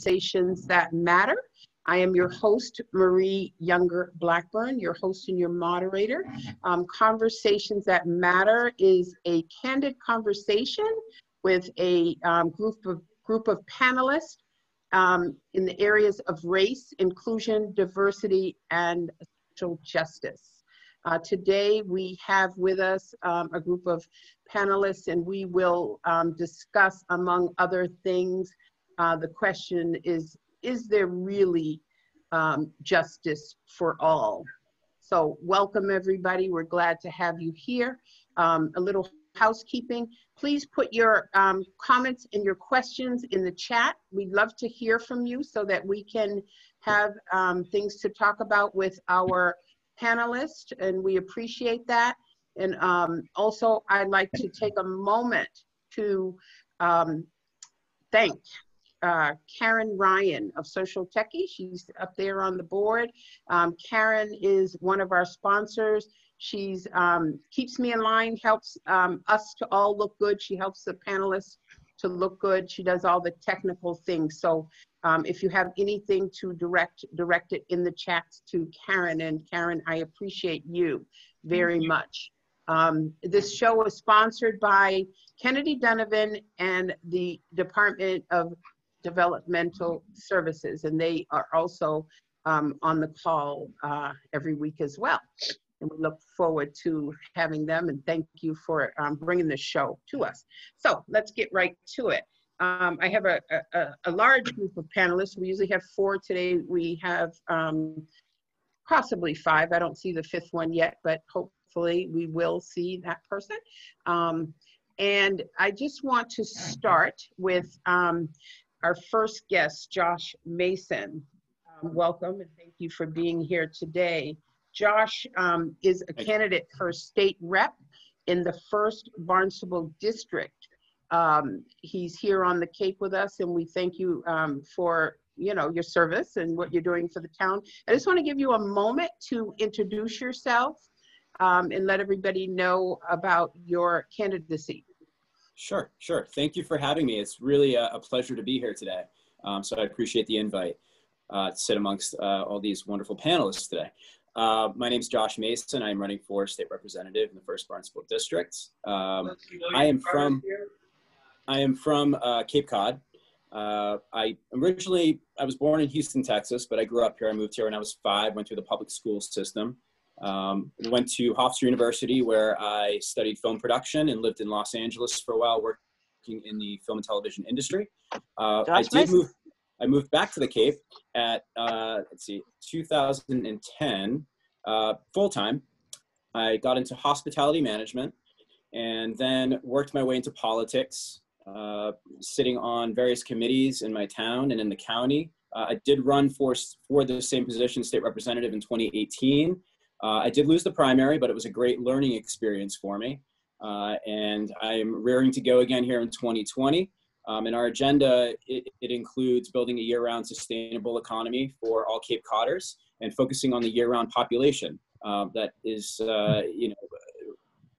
Conversations That Matter. I am your host, Marie Younger Blackburn, your host and your moderator. Um, Conversations That Matter is a candid conversation with a um, group of group of panelists um, in the areas of race, inclusion, diversity, and social justice. Uh, today we have with us um, a group of panelists and we will um, discuss among other things uh, the question is, is there really um, justice for all? So welcome everybody. We're glad to have you here. Um, a little housekeeping. Please put your um, comments and your questions in the chat. We'd love to hear from you so that we can have um, things to talk about with our panelists, and we appreciate that. And um, also, I'd like to take a moment to um, thank uh, Karen Ryan of Social Techie. She's up there on the board. Um, Karen is one of our sponsors. She's um, keeps me in line, helps um, us to all look good. She helps the panelists to look good. She does all the technical things. So um, if you have anything to direct, direct it in the chats to Karen. And Karen, I appreciate you very much. Um, this show is sponsored by Kennedy Donovan and the Department of Developmental Services, and they are also um, on the call uh, every week as well. And we look forward to having them and thank you for um, bringing the show to us. So let's get right to it. Um, I have a, a, a, large group of panelists. We usually have four today. We have um, possibly five. I don't see the fifth one yet, but hopefully we will see that person. Um, and I just want to start with um, our first guest, Josh Mason. Um, welcome and thank you for being here today. Josh um, is a candidate for state rep in the first Barnstable district um, he's here on the Cape with us, and we thank you um, for you know your service and what you're doing for the town. I just want to give you a moment to introduce yourself um, and let everybody know about your candidacy. Sure, sure. Thank you for having me. It's really a, a pleasure to be here today. Um, so I appreciate the invite uh, to sit amongst uh, all these wonderful panelists today. Uh, my name is Josh Mason. I'm running for state representative in the first Barnstable district. Um, I am from. I am from uh, Cape Cod. Uh, I originally, I was born in Houston, Texas, but I grew up here. I moved here when I was five, went through the public school system. Um, went to Hofstra University where I studied film production and lived in Los Angeles for a while working in the film and television industry. Uh, I did move, I moved back to the Cape at, uh, let's see, 2010, uh, full time. I got into hospitality management and then worked my way into politics uh, sitting on various committees in my town and in the county. Uh, I did run for, for the same position, state representative, in 2018. Uh, I did lose the primary, but it was a great learning experience for me. Uh, and I'm rearing to go again here in 2020. Um, and our agenda, it, it includes building a year-round sustainable economy for all Cape Codders and focusing on the year-round population uh, that is, uh, you know,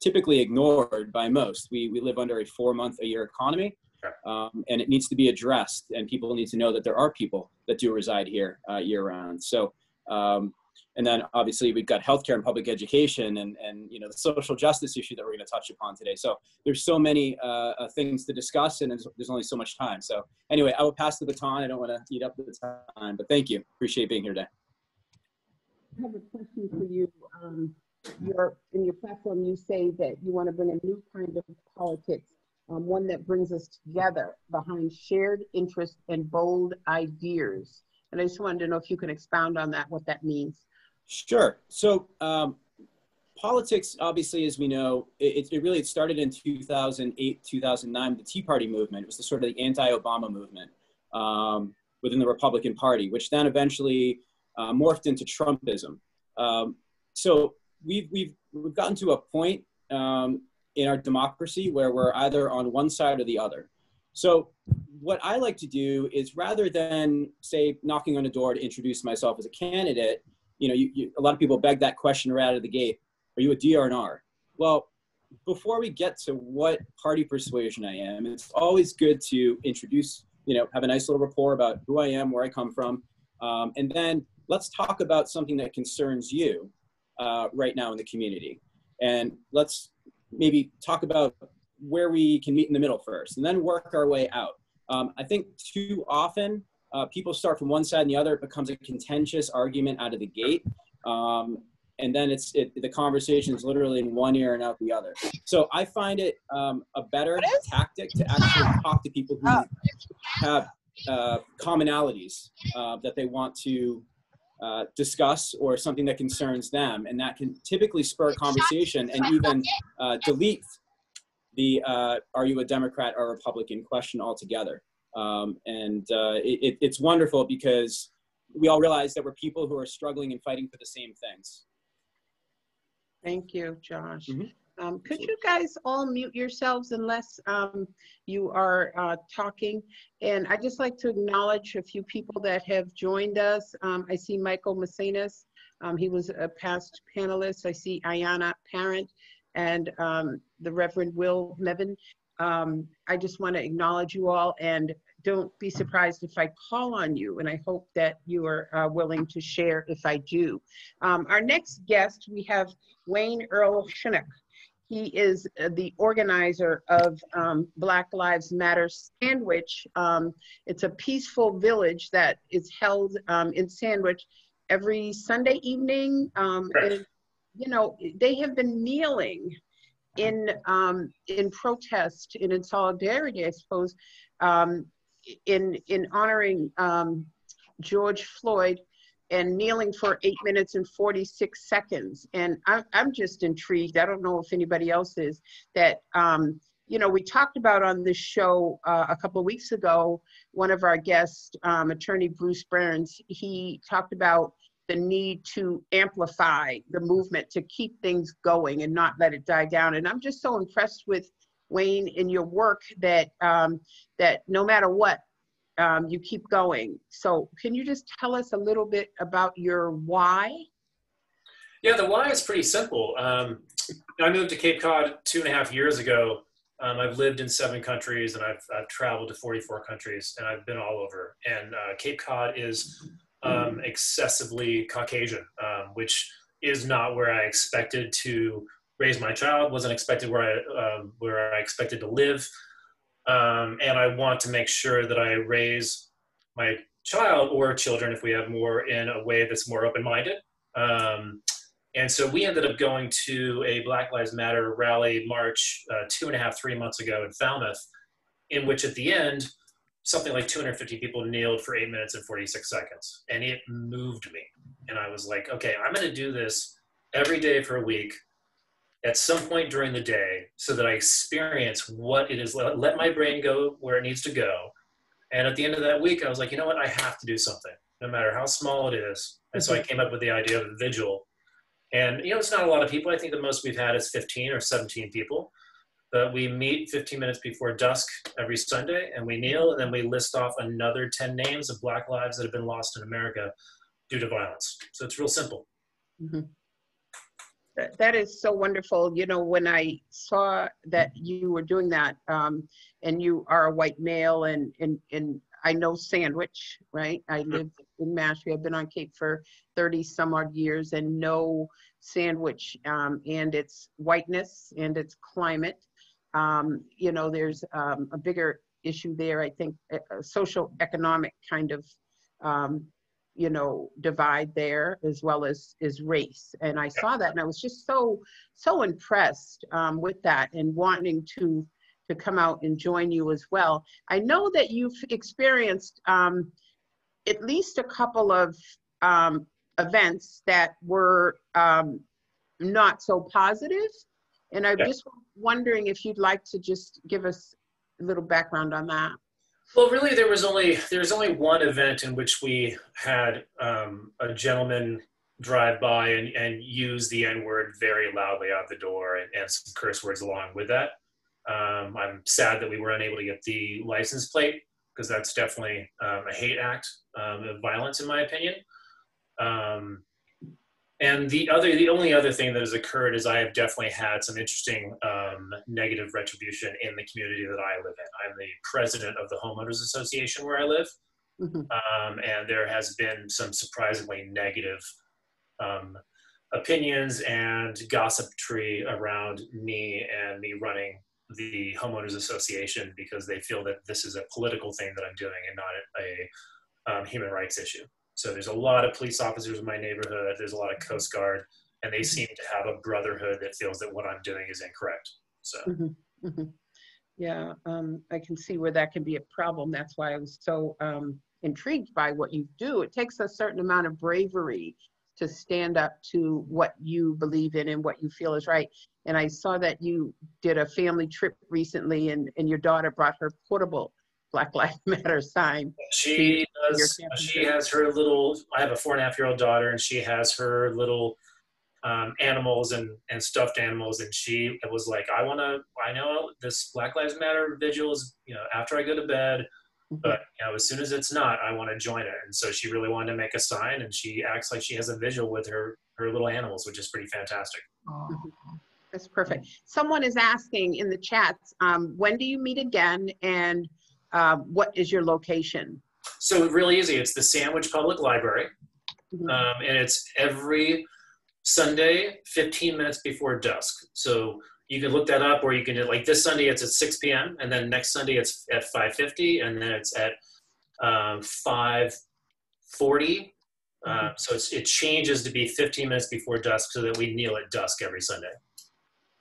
typically ignored by most. We, we live under a four month a year economy, um, and it needs to be addressed. And people need to know that there are people that do reside here uh, year round. So, um, and then obviously we've got healthcare and public education and, and you know the social justice issue that we're going to touch upon today. So there's so many uh, uh, things to discuss, and there's, only so much time. So anyway, I will pass the baton. I don't want to eat up the time, but thank you. Appreciate being here today. I have a question for you. Um, your in your platform you say that you want to bring a new kind of politics um, one that brings us together behind shared interests and bold ideas and i just wanted to know if you can expound on that what that means sure. So um, politics obviously as we know it, it really it started in 2008 2009 the tea party movement. It was the sort of the anti-obama movement um, within the republican party which then eventually uh, morphed into trumpism. Um, so we've we've we've gotten to a point um, in our democracy where we're either on one side or the other. So what I like to do is rather than say knocking on a door to introduce myself as a candidate, you know, you, you, a lot of people beg that question right out of the gate: Are you a or? Well, before we get to what party persuasion I am, it's always good to introduce you know, have a nice little rapport about who I am, where I come from, um, and then let's talk about something that concerns you uh, right now in the community, and let's maybe talk about where we can meet in the middle first, and then work our way out. Um, I think too often uh, people start from one side and the other. It becomes a contentious argument out of the gate. Um, and then it's it, the conversation is literally in one ear and out the other. So I find it um, a better tactic to actually talk to people who have uh, commonalities uh, that they want to uh, discuss or something that concerns them, and that can typically spur conversation and even uh, delete the uh, "Are you a Democrat or Republican?" question altogether. Um, and uh, it, it's wonderful because we all realize that we're people who are struggling and fighting for the same things. Thank you, Josh. Mm -hmm. um, could you guys all mute yourselves unless um, you are uh, talking? And I'd just like to acknowledge a few people that have joined us. Um, I see Michael Messinas. Um, he was a past panelist. I see Ayana Parent and um, the Reverend Will Mebane. Um, I just want to acknowledge you all and don't be surprised if I call on you, and I hope that you are uh, willing to share if I do. Um, our next guest, we have Wayne Earl Shinnock. He is uh, the organizer of um, Black Lives Matter Sandwich. Um, it's a peaceful village that is held um, in Sandwich every Sunday evening. Um, and, you know, they have been kneeling in um, in protest and in solidarity, I suppose, um, in in honoring um, George Floyd and kneeling for eight minutes and 46 seconds. And I'm, I'm just intrigued. I don't know if anybody else is that, um, you know, we talked about on this show uh, a couple of weeks ago, one of our guests, um, attorney Bruce Burns, he talked about the need to amplify the movement to keep things going and not let it die down. And I'm just so impressed with Wayne, in your work that um, that no matter what, um, you keep going. So can you just tell us a little bit about your why? Yeah, the why is pretty simple. Um, I moved to Cape Cod two and a half years ago. Um, I've lived in seven countries and I've, I've traveled to 44 countries and I've been all over. And uh, Cape Cod is um, excessively Caucasian, um, which is not where I expected to raise my child, wasn't expected where I um, where I expected to live, um, and I want to make sure that I raise my child or children, if we have more, in a way that's more open minded. Um, and so we ended up going to a Black Lives Matter rally march uh, two and a half, three months ago in Falmouth, in which at the end, something like 250 people kneeled for eight minutes and 46 seconds. And it moved me. And I was like, okay, I'm going to do this every day for a week at some point during the day so that I experience what it is, let, let my brain go where it needs to go. And at the end of that week, I was like, you know what? I have to do something, no matter how small it is. And so I mm-hmm. came up with the idea of a vigil. And, you know, it's not a lot of people. I think the most we've had is 15 or 17 people. But we meet 15 minutes before dusk every Sunday and we kneel and then we list off another 10 names of Black lives that have been lost in America due to violence. So it's real simple. Mm-hmm that is so wonderful. You know, when I saw that you were doing that, um, and you are a white male, and and and I know Sandwich, right? I live in Mashpee. I've been on Cape for 30 some odd years, and know Sandwich um, and its whiteness and its climate. Um, you know, there's um, a bigger issue there. I think a, a social economic kind of um, you know divide there as well as is race. And i saw that and i was just so so impressed um, with that and wanting to to come out and join you as well. I know that you've experienced um, at least a couple of um, events that were um, not so positive. And i'm yeah. just wondering if you'd like to just give us a little background on that well, really, there was only there was only one event in which we had um, a gentleman drive by and, and use the N word very loudly out the door and, and some curse words along with that. Um, I'm sad that we were unable to get the license plate because that's definitely um, a hate act um, of violence, in my opinion. And the other, the only other thing that has occurred is I have definitely had some interesting um, negative retribution in the community that I live in. I'm the president of the homeowners association where I live, mm-hmm. um, and there has been some surprisingly negative um, opinions and gossipry around me and me running the homeowners association because they feel that this is a political thing that I'm doing and not a, um, human rights issue. So there's a lot of police officers in my neighborhood. There's a lot of Coast Guard, and they seem to have a brotherhood that feels that what I'm doing is incorrect. So. Mm-hmm. Mm-hmm. Yeah, um, I can see where that can be a problem. That's why I was so um, intrigued by what you do. It takes a certain amount of bravery to stand up to what you believe in and what you feel is right. And I saw that you did a family trip recently, and, and your daughter brought her portable Black Lives Matter sign. She does. She has her little. I have a four and a half year old daughter, and she has her little um, animals and and stuffed animals. And she was like, "I want to. I know this Black Lives Matter vigil is, you know, after I go to bed." Mm-hmm. but you know as soon as it's not i want to join it and so she really wanted to make a sign and she acts like she has a vigil with her her little animals which is pretty fantastic mm-hmm. that's perfect someone is asking in the chats um, when do you meet again and uh, what is your location? So really easy it's the sandwich public library. Mm-hmm. um, and it's every sunday 15 minutes before dusk. So you can look that up or you can like this sunday it's at 6 p.m and then next sunday it's at 5.50 and then it's at um, 5.40 uh, mm-hmm. so it changes to be 15 minutes before dusk so that we kneel at dusk every sunday.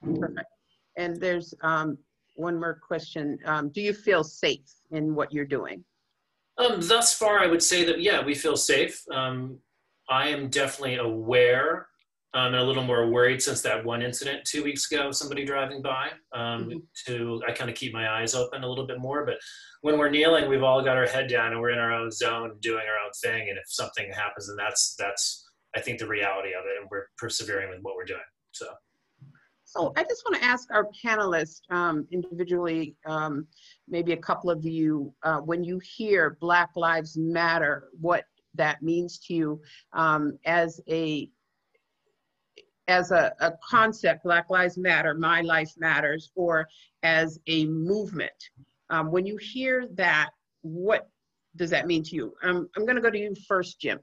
Perfect. And there's um, one more question. Um, do you feel safe in what you're doing um, thus far i would say that yeah we feel safe um, i am definitely aware um, and a little more worried since that one incident two weeks ago, somebody driving by. Um, mm-hmm. To I kind of keep my eyes open a little bit more. But when we're kneeling, we've all got our head down and we're in our own zone, doing our own thing. And if something happens, then that's that's I think the reality of it, and we're persevering with what we're doing. So. So I just want to ask our panelists um, individually, um, maybe a couple of you, uh, when you hear Black Lives Matter, what that means to you um, as a as a, a concept, Black Lives Matter, My Life Matters, or as a movement. Um, when you hear that, what does that mean to you? Um, I'm going to go to you first, Jim.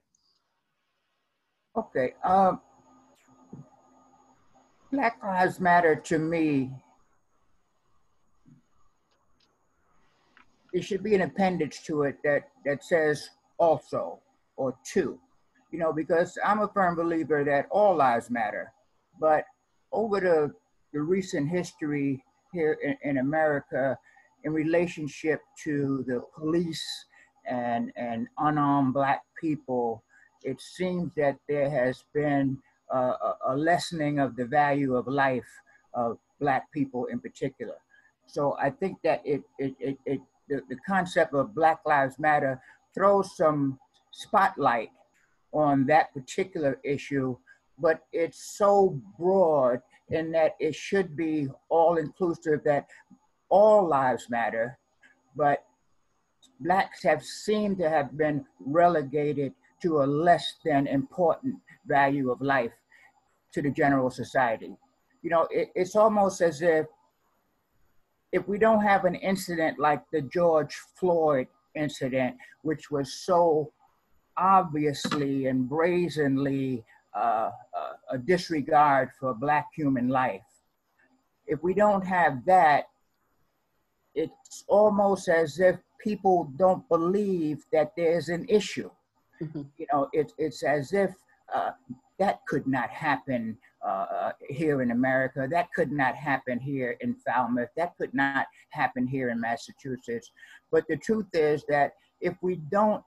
Okay. Um, Black Lives Matter to me, it should be an appendage to it that, that says also or to you know, because I'm a firm believer that all lives matter. But over the, the recent history here in, in America, in relationship to the police and, and unarmed black people, it seems that there has been a, lessening of the value of life of black people in particular. So I think that it, it, it, it the, the concept of Black Lives Matter throws some spotlight on that particular issue, but it's so broad in that it should be all inclusive that all lives matter, but blacks have seemed to have been relegated to a less than important value of life to the general society. You know, it, it's almost as if if we don't have an incident like the George Floyd incident, which was so obviously and brazenly uh, uh, a disregard for Black human life. If we don't have that, it's almost as if people don't believe that there's an issue. Mm-hmm. You know, it, it's as if that could not happen uh, uh, here in America. That could not happen here in Falmouth. That could not happen here in Massachusetts. But the truth is that if we don't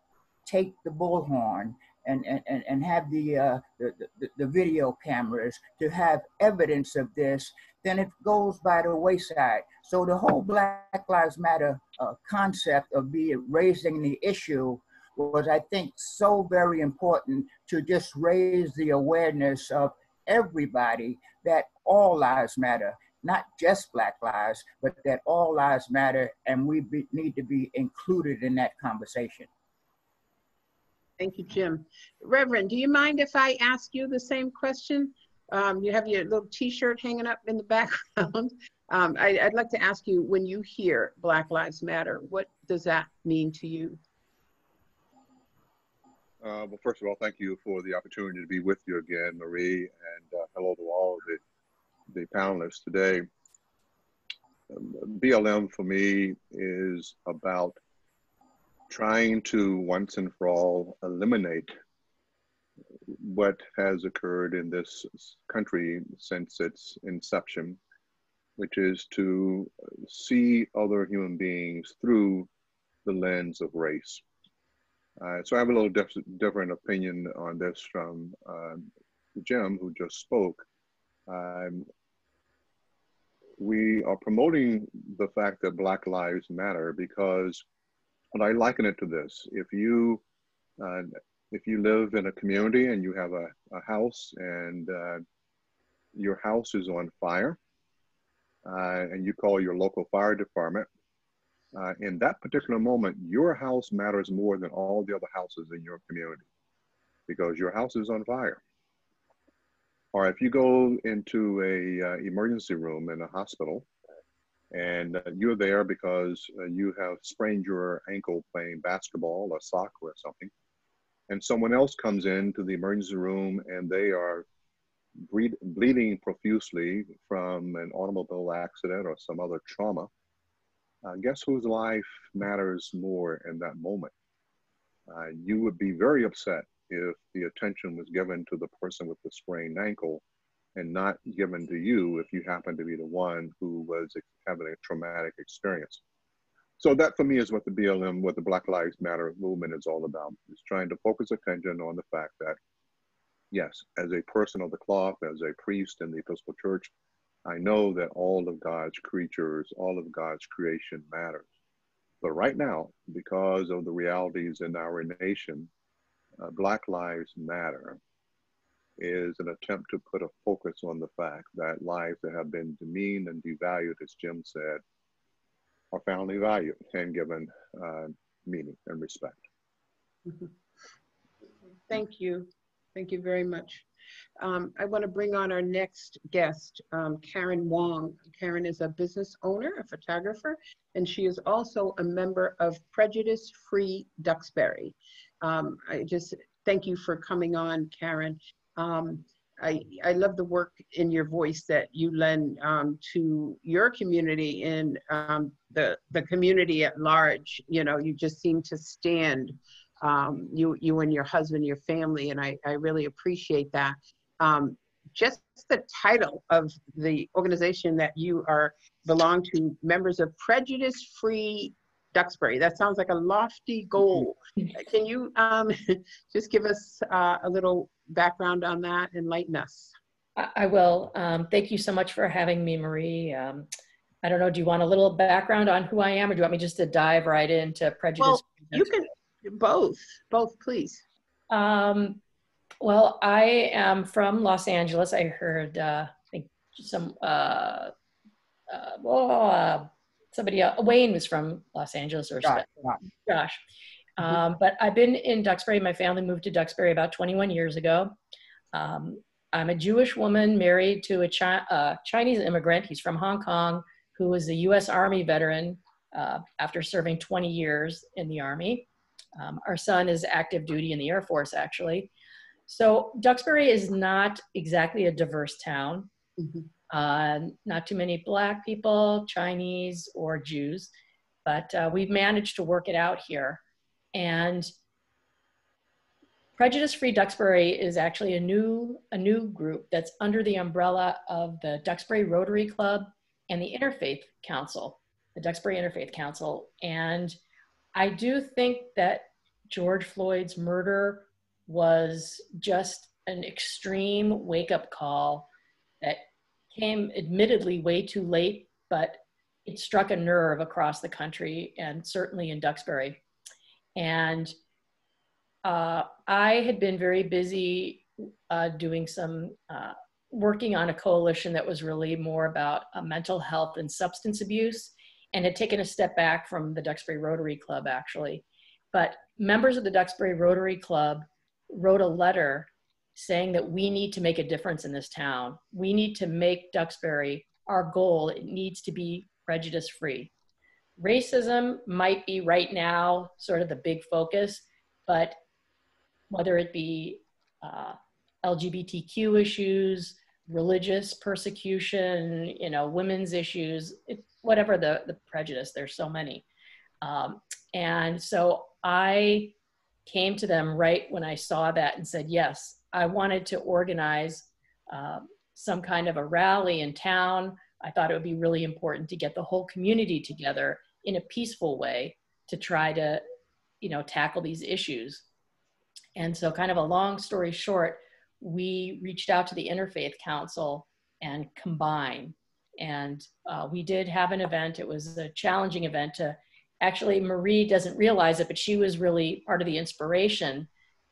take the bullhorn and, and, and have the, uh, the, the, the, video cameras to have evidence of this, then it goes by the wayside. So the whole Black Lives Matter uh, concept of be raising the issue was, I think, so very important to just raise the awareness of everybody that all lives matter, not just Black lives, but that all lives matter, and we be, need to be included in that conversation. Thank you, Jim. Reverend, do you mind if I ask you the same question? Um, you have your little T-shirt hanging up in the background. Um, I, I'd like to ask you, when you hear Black Lives Matter, what does that mean to you? Uh, well, first of all, thank you for the opportunity to be with you again, Marie, and uh, hello to all the, the panelists today. Um, BLM for me is about trying to once and for all eliminate what has occurred in this country since its inception, which is to see other human beings through the lens of race. Uh, so I have a little diff different opinion on this from uh, Jim, who just spoke. Um, we are promoting the fact that Black Lives Matter because, and I liken it to this: if you uh, if you live in a community and you have a, a house and uh, your house is on fire, uh, and you call your local fire department, uh, in that particular moment, your house matters more than all the other houses in your community because your house is on fire. Or if you go into a uh, emergency room in a hospital and uh, you're there because uh, you have sprained your ankle playing basketball or soccer or something, and someone else comes into the emergency room and they are bleeding profusely from an automobile accident or some other trauma, uh, guess whose life matters more in that moment? Uh, you would be very upset if the attention was given to the person with the sprained ankle and not given to you if you happen to be the one who was having a traumatic experience. So that for me is what the BLM, what the Black Lives Matter movement is all about. Is trying to focus attention on the fact that, yes, as a person of the cloth, as a priest in the Episcopal Church, I know that all of God's creatures, all of God's creation matters. But right now, because of the realities in our nation, uh, Black Lives Matter is an attempt to put a focus on the fact that lives that have been demeaned and devalued, as Jim said, are foundly valued and given uh, meaning and respect. Mm-hmm. Thank you. Thank you very much. Um, I want to bring on our next guest, um, Karen Wong. Karen is a business owner, a photographer, and she is also a member of Prejudice Free Duxbury. Um, I just thank you for coming on, Karen. Um, I, I love the work in your voice that you lend um, to your community and um, the, the community at large. You know, you just seem to stand um, you you and your husband, your family, and I, I really appreciate that. Um, just the title of the organization that you are belong to, members of Prejudice Free Duxbury. That sounds like a lofty goal. Mm-hmm. Can you um, just give us uh, a little background on that, enlighten us? I will. Um, thank you so much for having me, Marie. Um, I don't know, do you want a little background on who I am, or do you want me just to dive right into prejudice? Well, you can both, both, please. Um, well, I am from Los Angeles. I heard, uh, I think some, uh, uh, oh, uh, somebody else, Wayne was from Los Angeles or Josh. Josh. Mm-hmm. Um, but I've been in Duxbury. My family moved to Duxbury about 21 years ago. Um, I'm a Jewish woman married to a Chi uh, Chinese immigrant. He's from Hong Kong, who was a U.S. Army veteran uh, after serving 20 years in the Army. Um, our son is active duty in the Air Force, actually. So Duxbury is not exactly a diverse town. Mm-hmm. Uh, not too many Black people, Chinese, or Jews, but uh, we've managed to work it out here. And Prejudice Free Duxbury is actually a new, a new group that's under the umbrella of the Duxbury Rotary Club and the Interfaith Council, the Duxbury Interfaith Council. And I do think that George Floyd's murder was just an extreme wake up call that came admittedly way too late, but it struck a nerve across the country and certainly in Duxbury. And uh, I had been very busy uh, doing some uh, working on a coalition that was really more about uh, mental health and substance abuse and had taken a step back from the Duxbury Rotary Club actually. But members of the Duxbury Rotary Club wrote a letter saying that we need to make a difference in this town. We need to make Duxbury our goal. It needs to be prejudice free. Racism might be right now sort of the big focus, but whether it be uh, LGBTQ issues, religious persecution, you know, women's issues, it, whatever the, the prejudice, there's so many. Um, and so I came to them right when I saw that and said, yes, I wanted to organize uh, some kind of a rally in town. I thought it would be really important to get the whole community together in a peaceful way to try to, you know, tackle these issues. And so, kind of a long story short, we reached out to the Interfaith Council and combine. And uh, we did have an event. It was a challenging event to actually, Marie doesn't realize it, but she was really part of the inspiration.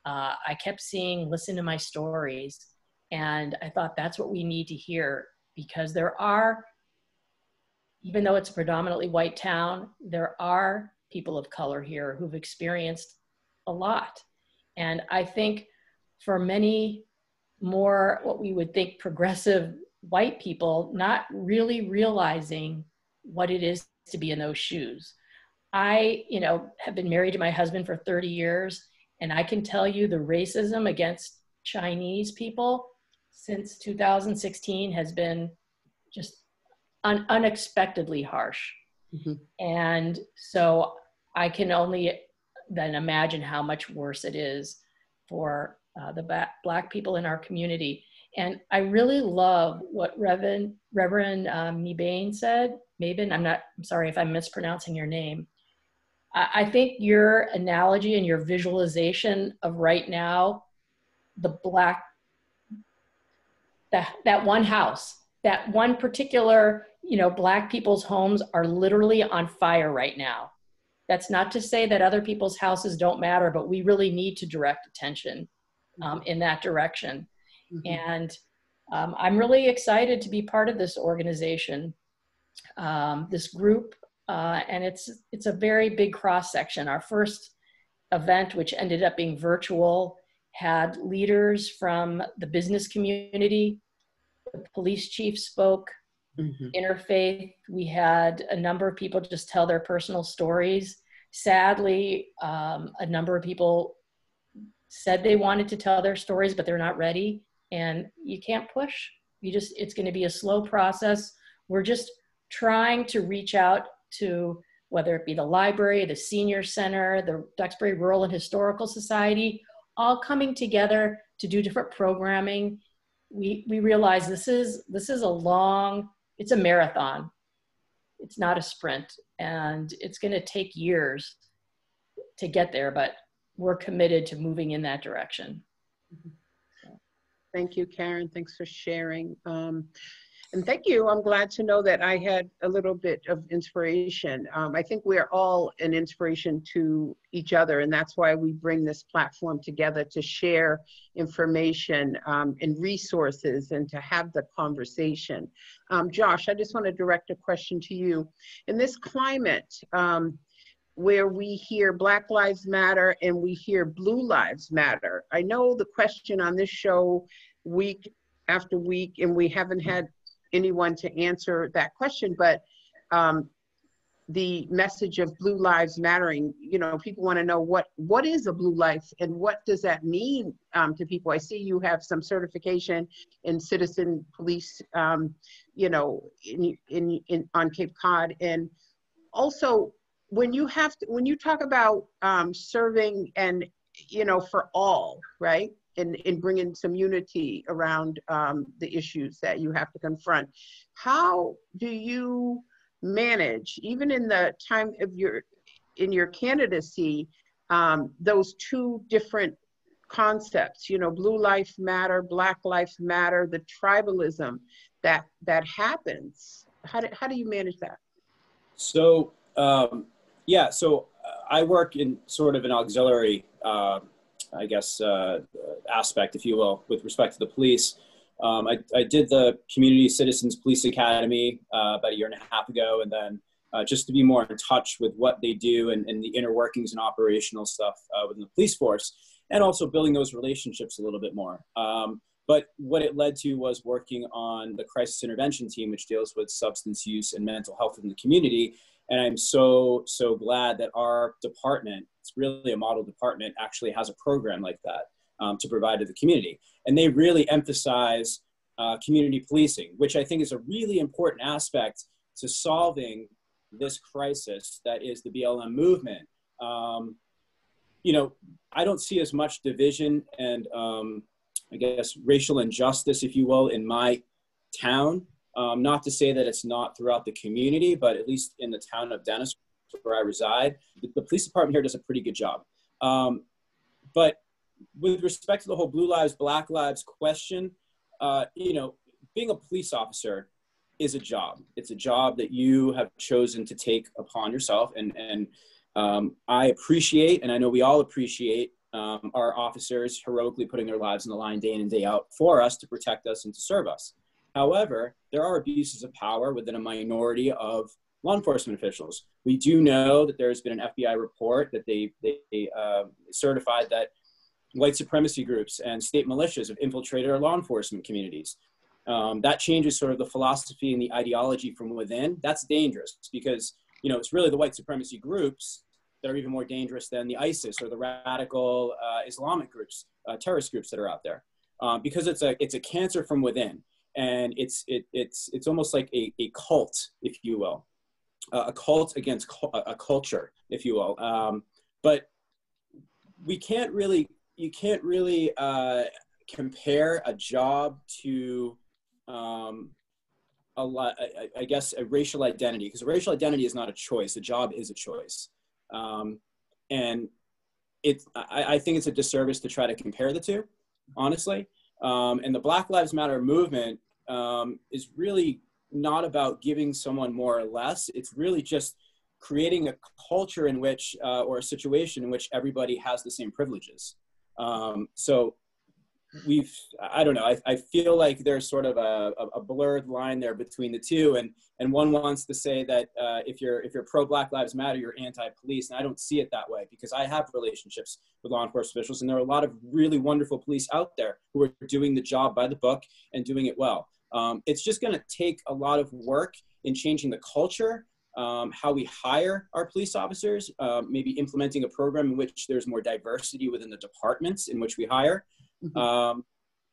Uh, I kept seeing, listen to my stories. And I thought that's what we need to hear because there are, even though it's a predominantly white town, there are people of color here who've experienced a lot. And I think for many more what we would think progressive white people, not really realizing what it is to be in those shoes. I, you know, have been married to my husband for 30 years, and I can tell you the racism against Chinese people since 2016 has been just un- unexpectedly harsh. Mm-hmm. And so I can only then imagine how much worse it is for uh, the ba- Black people in our community. And I really love what Reverend, Reverend um, Mebane said. Mabin, I'm not, I'm sorry if I'm mispronouncing your name. I, I think your analogy and your visualization of right now, the Black, that, that one house, that one particular, you know, Black people's homes are literally on fire right now. That's not to say that other people's houses don't matter, but we really need to direct attention um, in that direction. Mm-hmm. And um, I'm really excited to be part of this organization, um, this group, uh, and it's it's a very big cross section. Our first event, which ended up being virtual, had leaders from the business community. The police chief spoke. Mm-hmm. Interfaith. We had a number of people just tell their personal stories. Sadly, um, a number of people said they wanted to tell their stories, but they're not ready. And you can't push. You just, it's going to be a slow process. We're just trying to reach out to whether it be the library, the senior center, the Duxbury Rural and Historical Society, all coming together to do different programming. We, we realize this is, this is a long, it's a marathon. It's not a sprint and it's going to take years to get there, but we're committed to moving in that direction. Mm-hmm. Thank you, Karen. Thanks for sharing. Um, and thank you. I'm glad to know that I had a little bit of inspiration. Um, I think we're all an inspiration to each other, and that's why we bring this platform together to share information um, and resources and to have the conversation. Um, Josh, I just want to direct a question to you. In this climate, um, where we hear Black Lives Matter and we hear Blue Lives Matter. I know the question on this show week after week, and we haven't had anyone to answer that question, but um, the message of blue lives mattering you know people want to know what what is a blue life and what does that mean um, to people i see you have some certification in citizen police um, you know in, in, in on cape cod and also when you have to, when you talk about um, serving and you know for all right and in bringing some unity around um, the issues that you have to confront how do you manage even in the time of your in your candidacy um, those two different concepts you know blue life matter black life matter the tribalism that that happens? How do, how do you manage that? So um, yeah, so uh, I work in sort of an auxiliary, uh, I guess, uh, aspect, if you will, with respect to the police. Um, I, I, did the Community Citizens Police Academy uh, about a year and a half ago, and then uh, just to be more in touch with what they do and, and the inner workings and operational stuff uh, within the police force, and also building those relationships a little bit more. Um, but what it led to was working on the crisis intervention team, which deals with substance use and mental health in the community. And I'm so, so glad that our department, it's really a model department, actually has a program like that um, to provide to the community. And they really emphasize uh, community policing, which I think is a really important aspect to solving this crisis that is the BLM movement. Um, you know, I don't see as much division and, um, I guess, racial injustice, if you will, in my town. Um, not to say that it's not throughout the community, but at least in the town of Dennis, where I reside, the, the police department here does a pretty good job. Um, but with respect to the whole Blue Lives, Black Lives question, uh, you know, being a police officer is a job. It's a job that you have chosen to take upon yourself. And, and um, I appreciate, and I know we all appreciate um, our officers heroically putting their lives on the line day in and day out for us to protect us and to serve us. However, there are abuses of power within a minority of law enforcement officials. We do know that there's been an FBI report that they, they uh, certified that white supremacy groups and state militias have infiltrated our law enforcement communities. Um, that changes sort of the philosophy and the ideology from within. That's dangerous because you know it's really the white supremacy groups that are even more dangerous than the ISIS or the radical uh, Islamic groups, uh, terrorist groups that are out there, um, because it's a it's a cancer from within, and it's it, it's it's almost like a, a cult, if you will, uh, a cult against cu- a culture, if you will. Um, but we can't really you can't really uh, compare a job to um, a lot, I, I, guess, a racial identity, because a racial identity is not a choice. A job is a choice. Um, and it, I, I, think it's a disservice to try to compare the two, honestly. Um, and the Black Lives Matter movement um, is really not about giving someone more or less. It's really just creating a culture in which, uh, or a situation in which everybody has the same privileges. Um, so we've i don't know I, I feel like there's sort of a, a, blurred line there between the two. And and one wants to say that uh, if you're if you're pro black lives matter you're anti-police. And i don't see it that way because i have relationships with law enforcement officials and there are a lot of really wonderful police out there who are doing the job by the book and doing it well. Um, it's just going to take a lot of work in changing the culture um, how we hire our police officers, uh, maybe implementing a program in which there's more diversity within the departments in which we hire. Mm-hmm. Um,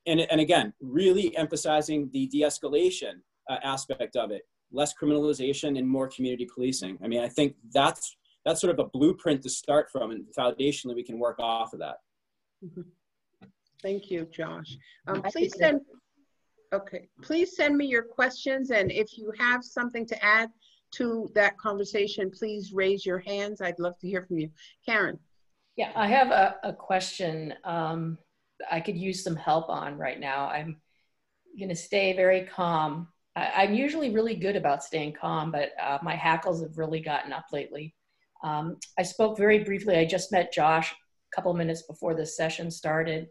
and, and again, really emphasizing the de escalation uh, aspect of it, less criminalization and more community policing. I mean, I think that's, that's sort of a blueprint to start from, and foundationally, we can work off of that. Mm-hmm. Thank you, Josh. Um, please send, okay, please send me your questions, and if you have something to add to that conversation, please raise your hands. I'd love to hear from you. Karen. Yeah, I have a, a question. Um, I could use some help on right now. I'm going to stay very calm. I, am usually really good about staying calm, but uh, my hackles have really gotten up lately. Um, I spoke very briefly. I just met Josh a couple minutes before this session started,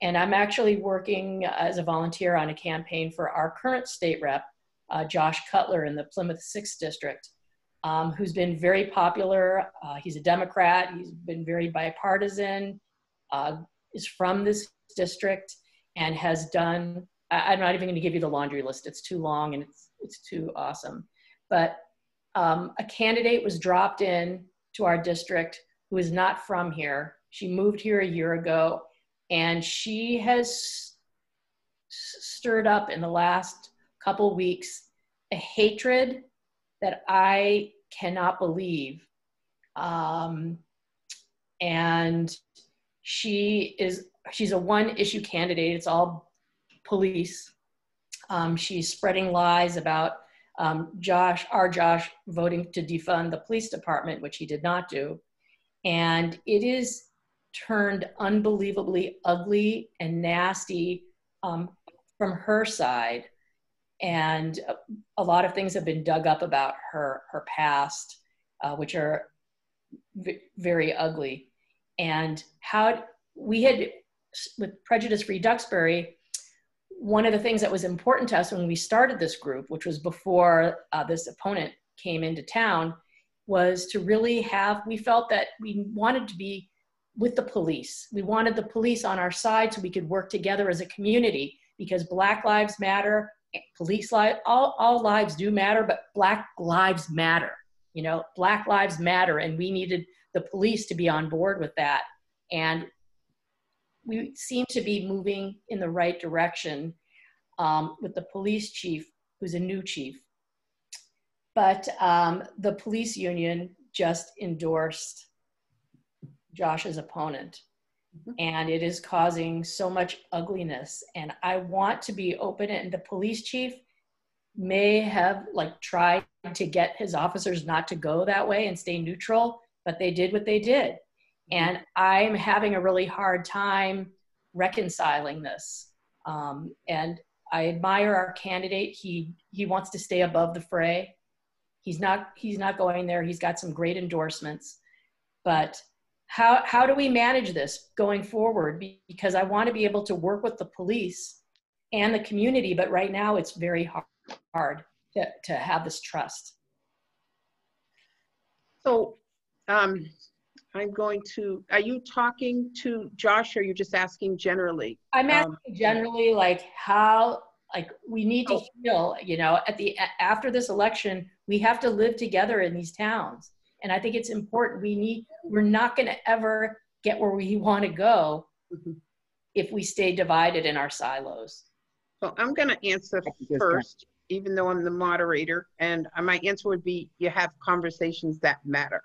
and I'm actually working as a volunteer on a campaign for our current state rep, uh, Josh Cutler in the Plymouth 6th District, um, who's been very popular. Uh, he's a Democrat. He's been very bipartisan. Uh, is from this district and has done, I'm not even going to give you the laundry list. It's too long and it's, it's too awesome. But um, a candidate was dropped in to our district who is not from here. She moved here a year ago and she has stirred up in the last couple weeks a hatred that I cannot believe. Um, and she is she's a one issue candidate. It's all police. Um, she's spreading lies about um, Josh, our Josh, voting to defund the police department, which he did not do. And it is turned unbelievably ugly and nasty um, from her side. And a, lot of things have been dug up about her, her past, uh, which are very ugly and how we had with prejudice free duxbury one of the things that was important to us when we started this group which was before uh, this opponent came into town was to really have, we felt that we wanted to be with the police. We wanted the police on our side so we could work together as a community because Black Lives Matter, police life, all, all lives do matter, but Black lives matter. You know, Black lives matter, and we needed the police to be on board with that. And we seem to be moving in the right direction um, with the police chief, who's a new chief. But um, the police union just endorsed Josh's opponent. Mm-hmm. And it is causing so much ugliness. And I want to be open, and the police chief may have like tried to get his officers not to go that way and stay neutral, but they did what they did. Mm-hmm. And I'm having a really hard time reconciling this. Um, and I admire our candidate. He he wants to stay above the fray. He's not he's not going there. He's got some great endorsements, but how how do we manage this going forward? Because I want to be able to work with the police and the community, but right now it's very hard, hard to, to have this trust. So um, I'm going to, are you talking to Josh or are you just asking generally? I'm asking um, generally like how, like we need to oh. heal, you know, at the, after this election, we have to live together in these towns. And I think it's important. We need, we're not going to ever get where we want to go mm-hmm. if we stay divided in our silos. So I'm going to answer first, even though I'm the moderator. And my answer would be you have conversations that matter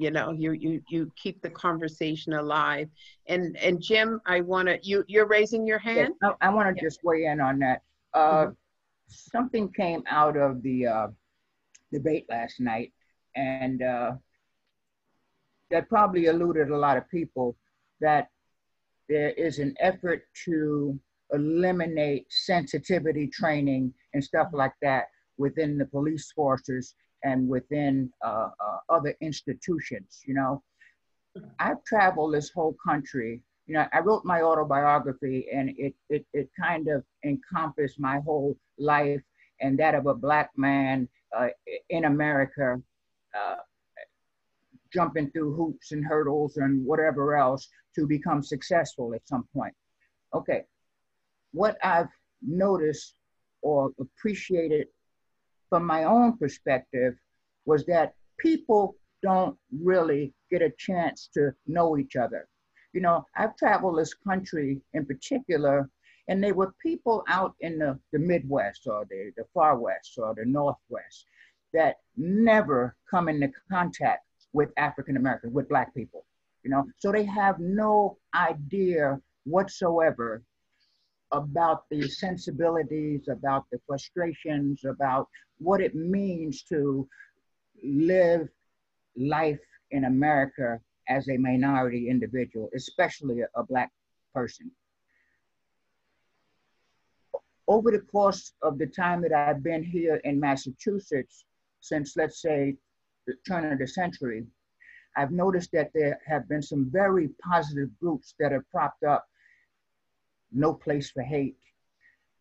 you know you you you keep the conversation alive and and jim i want to you you're raising your hand yes, i, I want to yeah. just weigh in on that uh, mm-hmm. something came out of the uh, debate last night and uh, that probably eluded a lot of people that there is an effort to eliminate sensitivity training and stuff like that within the police forces and within uh, uh, other institutions. You know, I've traveled this whole country. You know, I wrote my autobiography, and it it it kind of encompassed my whole life and that of a black man uh, in America, uh, jumping through hoops and hurdles and whatever else to become successful at some point. Okay, what I've noticed or appreciated from my own perspective was that people don't really get a chance to know each other. You know, I've traveled this country in particular, and there were people out in the, the Midwest or the, the far west or the Northwest that never come into contact with African Americans, with Black people. You know, so they have no idea whatsoever about the sensibilities, about the frustrations, about what it means to live life in America as a minority individual, especially a, a Black person. Over the course of the time that I've been here in Massachusetts, since let's say the turn of the century, I've noticed that there have been some very positive groups that have propped up no Place for Hate,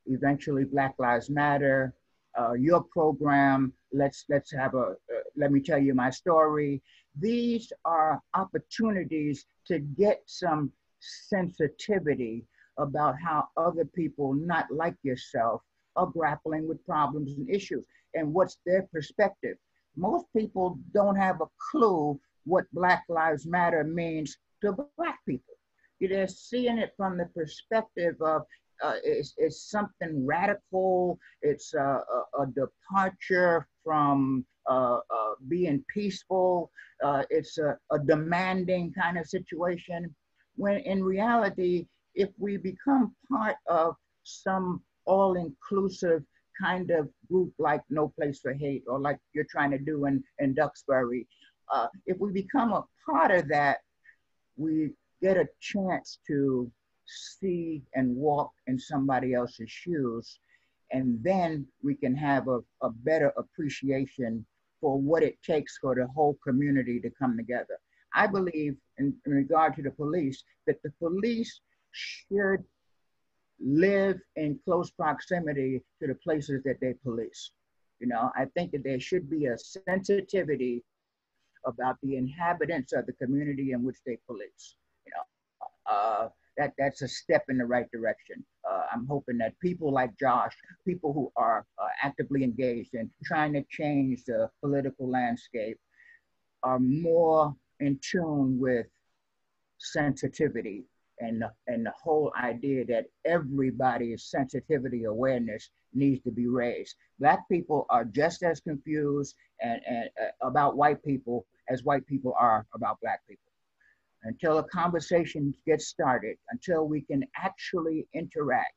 eventually Black Lives Matter, uh, your program, let's, let's have a, uh, let me tell you my story. These are opportunities to get some sensitivity about how other people not like yourself are grappling with problems and issues and what's their perspective. Most people don't have a clue what Black Lives Matter means to Black people. You're seeing it from the perspective of uh, it's, it's something radical. It's a, a, a departure from uh, uh, being peaceful. Uh, it's a, a demanding kind of situation. When in reality, if we become part of some all inclusive kind of group like No Place for Hate or like you're trying to do in, in Duxbury, uh, if we become a part of that, we get a chance to see and walk in somebody else's shoes. And then we can have a, a better appreciation for what it takes for the whole community to come together. I believe, in, in regard to the police, that the police should live in close proximity to the places that they police. You know, I think that there should be a sensitivity about the inhabitants of the community in which they police. Uh, that that's a step in the right direction. Uh, I'm hoping that people like Josh, people who are uh, actively engaged in trying to change the political landscape, are more in tune with sensitivity and and the whole idea that everybody's sensitivity awareness needs to be raised. Black people are just as confused and, and uh, about white people as white people are about black people. Until a conversation gets started, until we can actually interact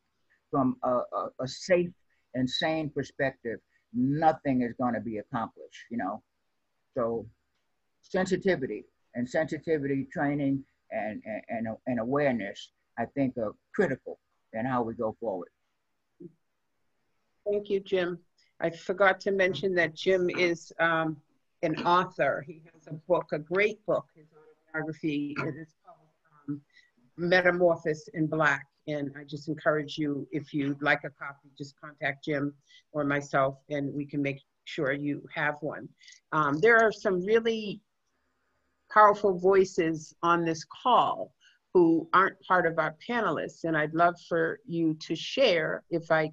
from a, a, a safe and sane perspective, nothing is going to be accomplished. You know, so sensitivity and sensitivity training and, and, and awareness, I think are critical in how we go forward. Thank you, Jim. I forgot to mention that Jim is um, an author. He has a book, a great book, his autobiography. It is called um, Metamorphosis in Black. And I just encourage you, if you'd like a copy, just contact Jim or myself and we can make sure you have one. Um, there are some really powerful voices on this call who aren't part of our panelists. And I'd love for you to share, if I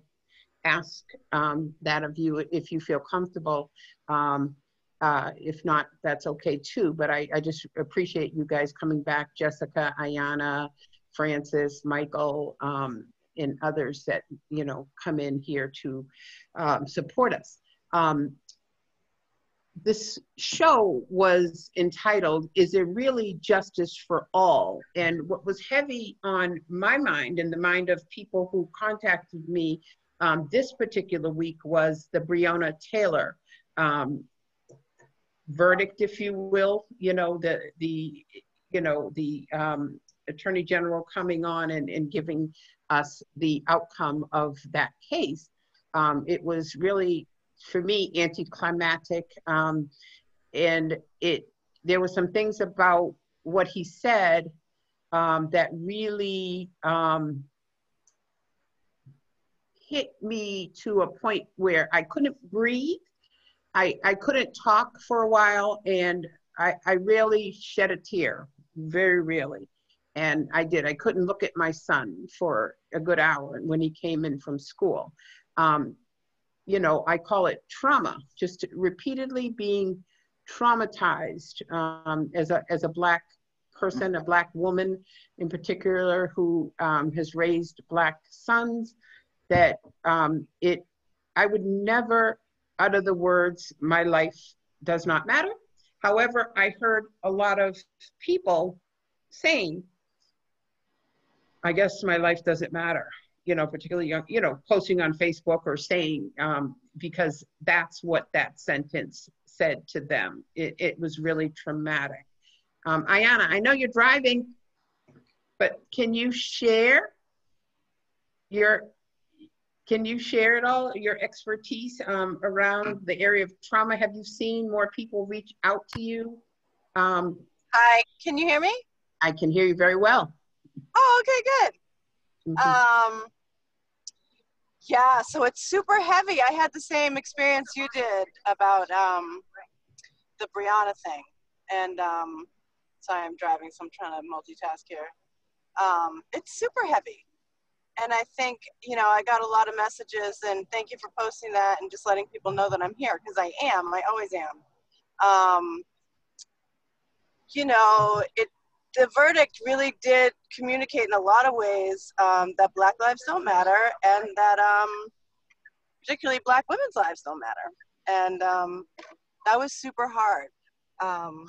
ask um, that of you, if you feel comfortable. Um, uh, if not, that's okay too. But I, I just appreciate you guys coming back, Jessica, Ayana, Francis, Michael, um, and others that, you know, come in here to um, support us. Um, this show was entitled is it really justice for all and what was heavy on my mind and the mind of people who contacted me um, this particular week was the breonna taylor um, verdict if you will you know the the you know the um, attorney general coming on and, and giving us the outcome of that case um, it was really for me anticlimactic um, and it there were some things about what he said um, that really um, hit me to a point where I couldn't breathe. I, I couldn't talk for a while and I, I really shed a tear, very rarely. And I did. I couldn't look at my son for a good hour when he came in from school. Um, you know, I call it trauma, just repeatedly being traumatized um, as, a, as a Black person, a Black woman in particular, who um, has raised Black sons, that um, it, I would never utter the words, my life does not matter. However, I heard a lot of people saying, I guess my life doesn't matter you know, particularly young, you know, posting on Facebook or saying, um, because that's what that sentence said to them. It, it was really traumatic. Um, Ayana, I know you're driving, but can you share your, can you share it all, your expertise um, around the area of trauma? Have you seen more people reach out to you? Um, Hi, can you hear me? I can hear you very well. Oh, okay, good. Mm -hmm. Um, yeah, so it's super heavy. I had the same experience you did about um, the Breonna thing. And um, sorry, I'm driving, so I'm trying to multitask here. Um, it's super heavy. And I think, you know, I got a lot of messages, and thank you for posting that and just letting people know that I'm here because I am. I always am. Um, you know, it the verdict really did communicate in a lot of ways um, that Black lives don't matter and that um, particularly Black women's lives don't matter. And um, that was super hard. Um,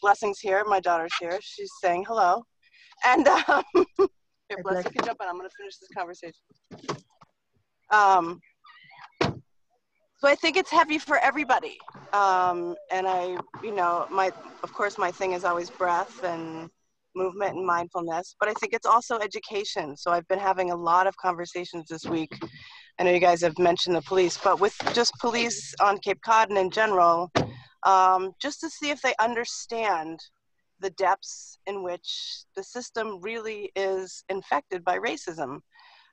blessings here. My daughter's here. She's saying hello. And here, Blessing can jump in. I'm going to finish this conversation. Um, so I think it's heavy for everybody. Um, and I, you know, my, of course, my thing is always breath and movement and mindfulness, but I think it's also education. So I've been having a lot of conversations this week. I know you guys have mentioned the police, but with just police on Cape Cod and in general, um, just to see if they understand the depths in which the system really is infected by racism.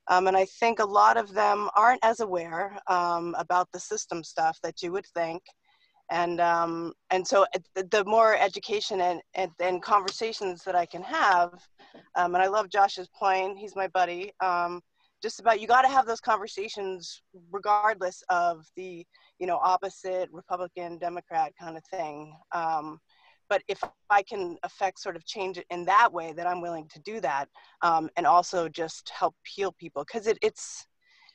Um, and I think a lot of them aren't as aware um, about the system stuff that you would think. And, um, and so the more education and, and, and, conversations that I can have, um, and I love Josh's point, he's my buddy, um, just about you got to have those conversations regardless of the, you know, opposite Republican, Democrat kind of thing. Um, but if I can affect sort of change it in that way, that I'm willing to do that, um, and also just help heal people because it, it's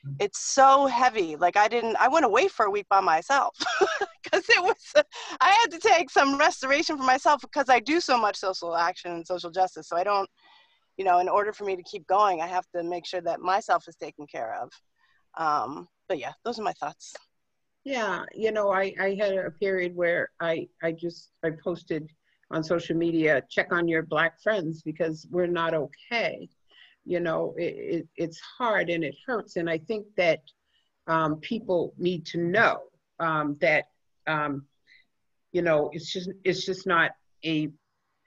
mm. it's so heavy. Like I didn't, I went away for a week by myself because it was. I had to take some restoration for myself because I do so much social action and social justice. So I don't, you know, in order for me to keep going, I have to make sure that myself is taken care of. Um, but yeah, those are my thoughts. Yeah, you know, I, I had a period where I, I just, I posted on social media, check on your black friends because we're not okay. You know, it, it it's hard and it hurts. And I think that um, people need to know um, that, um, you know, it's just, it's just not a,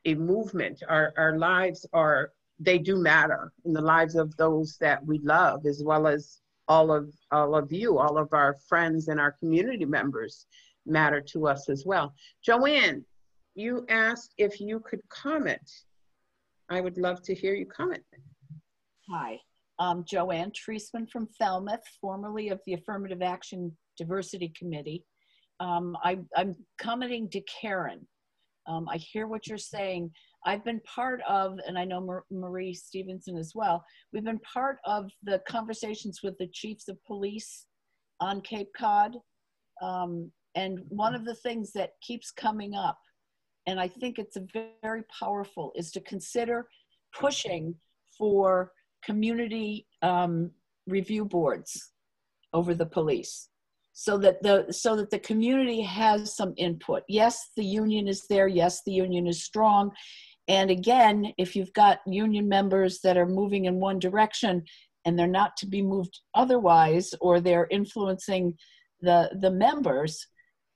a movement. Our, our lives are, they do matter in the lives of those that we love as well as all of all of you, all of our friends and our community members matter to us as well. Joanne, you asked if you could comment. I would love to hear you comment. Hi, I'm Joanne Treisman from Falmouth, formerly of the Affirmative Action Diversity Committee. Um, I, am commenting to Karen. Um, I hear what you're saying. I've been part of, and I know Mar Marie Stevenson as well, we've been part of the conversations with the chiefs of police on Cape Cod. Um, and one of the things that keeps coming up, and I think it's very powerful, is to consider pushing for community um, review boards over the police so that the so that the community has some input. Yes the union is there. Yes the union is strong and again, if you've got union members that are moving in one direction and they're not to be moved otherwise, or they're influencing the the members,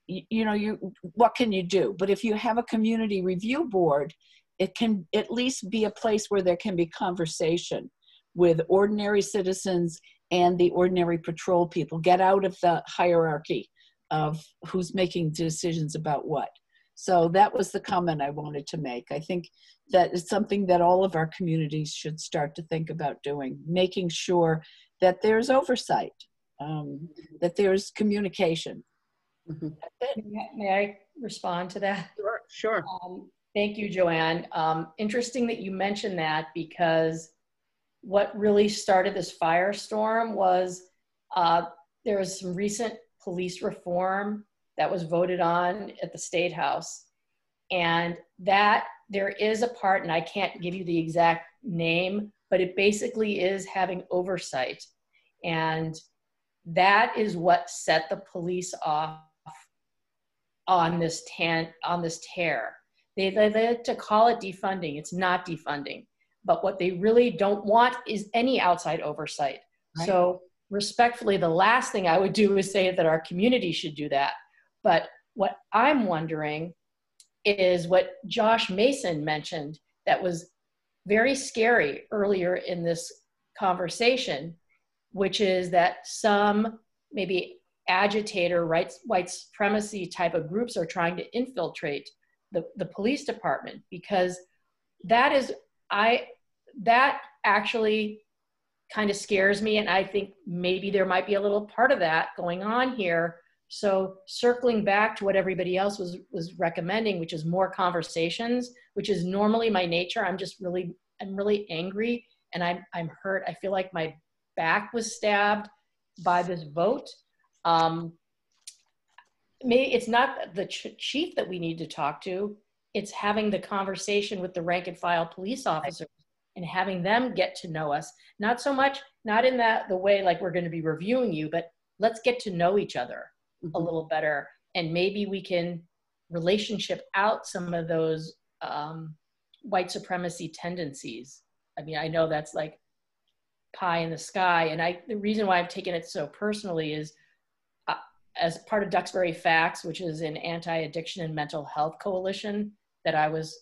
you, you know, you what can you do? But if you have a community review board, it can at least be a place where there can be conversation with ordinary citizens and the ordinary patrol people. Get out of the hierarchy of who's making decisions about what. So that was the comment I wanted to make. I think that is something that all of our communities should start to think about doing, making sure that there's oversight, um, that there's communication. Mm-hmm. May I respond to that? Sure, sure. Um, thank you, Joanne. Um, interesting that you mentioned that because what really started this firestorm was uh, there was some recent police reform that was voted on at the State House. And that there is a part, and I can't give you the exact name, but it basically is having oversight. And that is what set the police off on this tan on this tear. They, they, they like to call it defunding. It's not defunding. But what they really don't want is any outside oversight. Right. So respectfully, the last thing I would do is say that our community should do that. But what I'm wondering is what Josh Mason mentioned that was very scary earlier in this conversation, which is that some maybe agitator white supremacy type of groups are trying to infiltrate the, the police department because that is I that actually kind of scares me. And I think maybe there might be a little part of that going on here so circling back to what everybody else was was recommending, which is more conversations, which is normally my nature. I'm just really I'm really angry and I'm I'm hurt. I feel like my back was stabbed by this vote. Um, maybe it's not the ch- chief that we need to talk to. It's having the conversation with the rank and file police officers and having them get to know us. Not so much, not in that the way like we're going to be reviewing you, but let's get to know each other mm-hmm. a little better. And maybe we can relationship out some of those um, white supremacy tendencies. I mean i know that's like pie in the sky. And i the reason why i've taken it so personally is uh, as part of duxbury facts which is an anti-addiction and mental health coalition that i was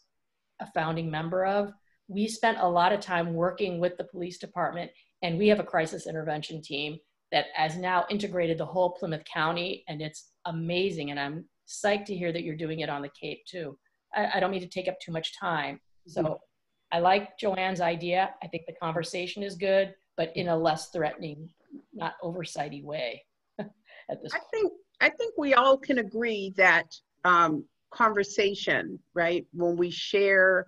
a founding member of we spent a lot of time working with the police department, and we have a crisis intervention team that has now integrated the whole Plymouth County, and it's amazing. And I'm psyched to hear that you're doing it on the Cape too. I, I don't mean to take up too much time. So I like Joanne's idea. I think the conversation is good, but in a less threatening, not oversighty way at this I think I think we all can agree that um, conversation, right? When we share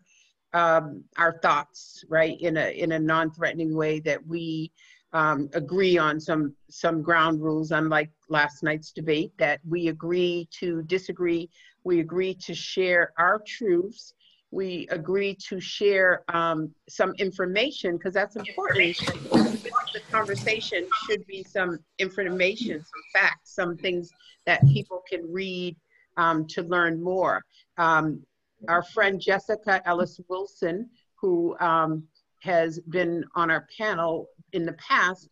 um, our thoughts, right, in a in a non-threatening way, that we um, agree on some some ground rules, unlike last night's debate, that we agree to disagree, we agree to share our truths, we agree to share um, some information because that's important. the conversation should be some information, some facts, some things that people can read um, to learn more. Um, our friend Jessica Ellis Wilson, who um, has been on our panel in the past,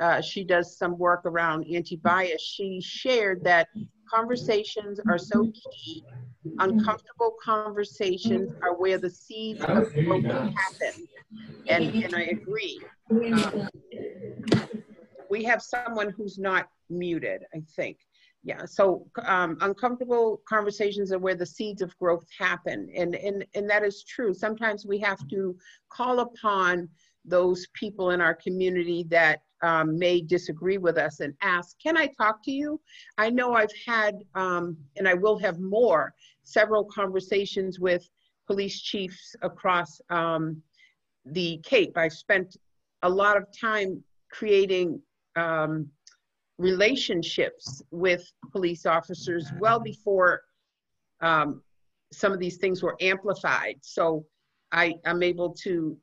uh, she does some work around anti-bias. She shared that conversations are so key. Uncomfortable conversations are where the seeds of growth happen. And, and I agree. Um, we have someone who's not muted, I think. Yeah, so um, uncomfortable conversations are where the seeds of growth happen. And, and, and that is true. Sometimes we have to call upon those people in our community that um, may disagree with us and ask, can I talk to you? I know I've had, um, and I will have more, several conversations with police chiefs across um, the Cape. I spent a lot of time creating um, relationships with police officers well before um, some of these things were amplified. So I, I'm able to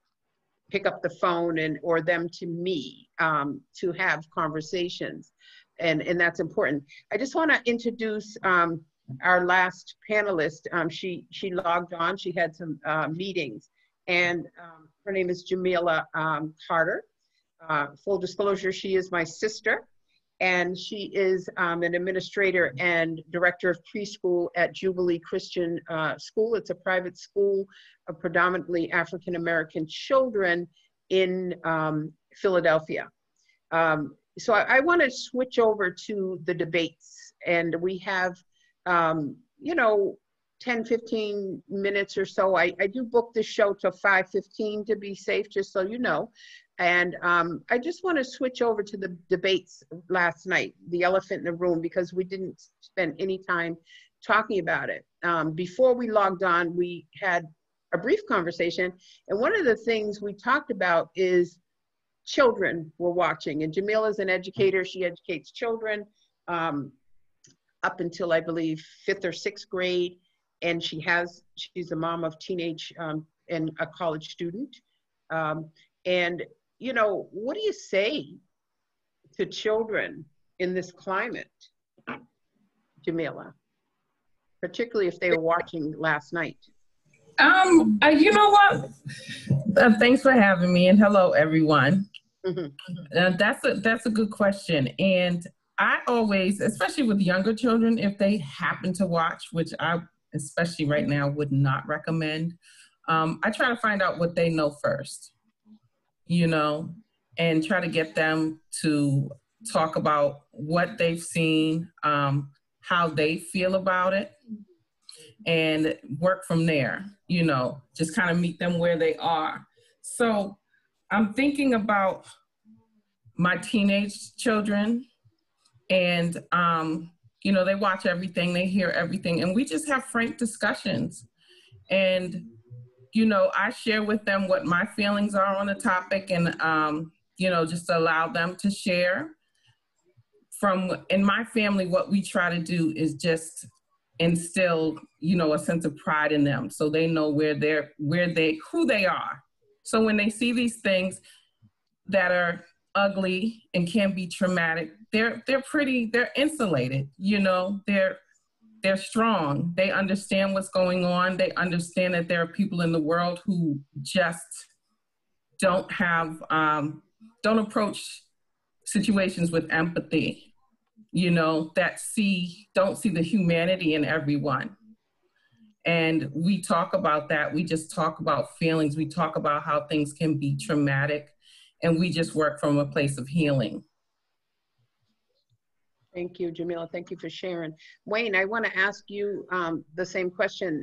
pick up the phone and or them to me um, to have conversations. And and that's important. I just want to introduce um, our last panelist. Um, she she logged on. She had some uh, meetings. And um, her name is jamila um, carter. Uh, full disclosure she is my sister and she is um, an administrator and director of preschool at Jubilee Christian uh, School. It's a private school of predominantly African American children in um, Philadelphia. Um, so I, I want to switch over to the debates, and we have, um, you know, 10, 15 minutes or so. I, I do book the show to 5.15 to be safe, just so you know. And um, I just want to switch over to the debates last night, the elephant in the room, because we didn't spend any time talking about it. Um, before we logged on, we had a brief conversation. And one of the things we talked about is children were watching. And Jamila is an educator, she educates children um, up until I believe fifth or sixth grade. And she has, she's a mom of teenage um, and a college student. Um, and you know, what do you say to children in this climate, Jamila? Particularly if they were watching last night. Um, uh, you know what? Uh, thanks for having me, and hello, everyone. Mm-hmm. Uh, that's a that's a good question, and I always, especially with younger children, if they happen to watch, which I especially right now would not recommend, um, I try to find out what they know first you know, and try to get them to talk about what they've seen, um, how they feel about it, and work from there, you know, just kind of meet them where they are. So I'm thinking about my teenage children, and, um, you know, they watch everything, they hear everything, and we just have frank discussions. And you know, I share with them what my feelings are on the topic and, um, you know, just allow them to share. From in my family, what we try to do is just instill, you know, a sense of pride in them so they know where they're, where they, who they are. So when they see these things that are ugly and can be traumatic, they're, they're pretty, they're insulated, you know, they're, they're strong. They understand what's going on. They understand that there are people in the world who just don't have, um, don't approach situations with empathy, you know, that see, don't see the humanity in everyone. And we talk about that. We just talk about feelings. We talk about how things can be traumatic. And we just work from a place of healing. Thank you, Jamila. Thank you for sharing. Wayne, I want to ask you um, the same question.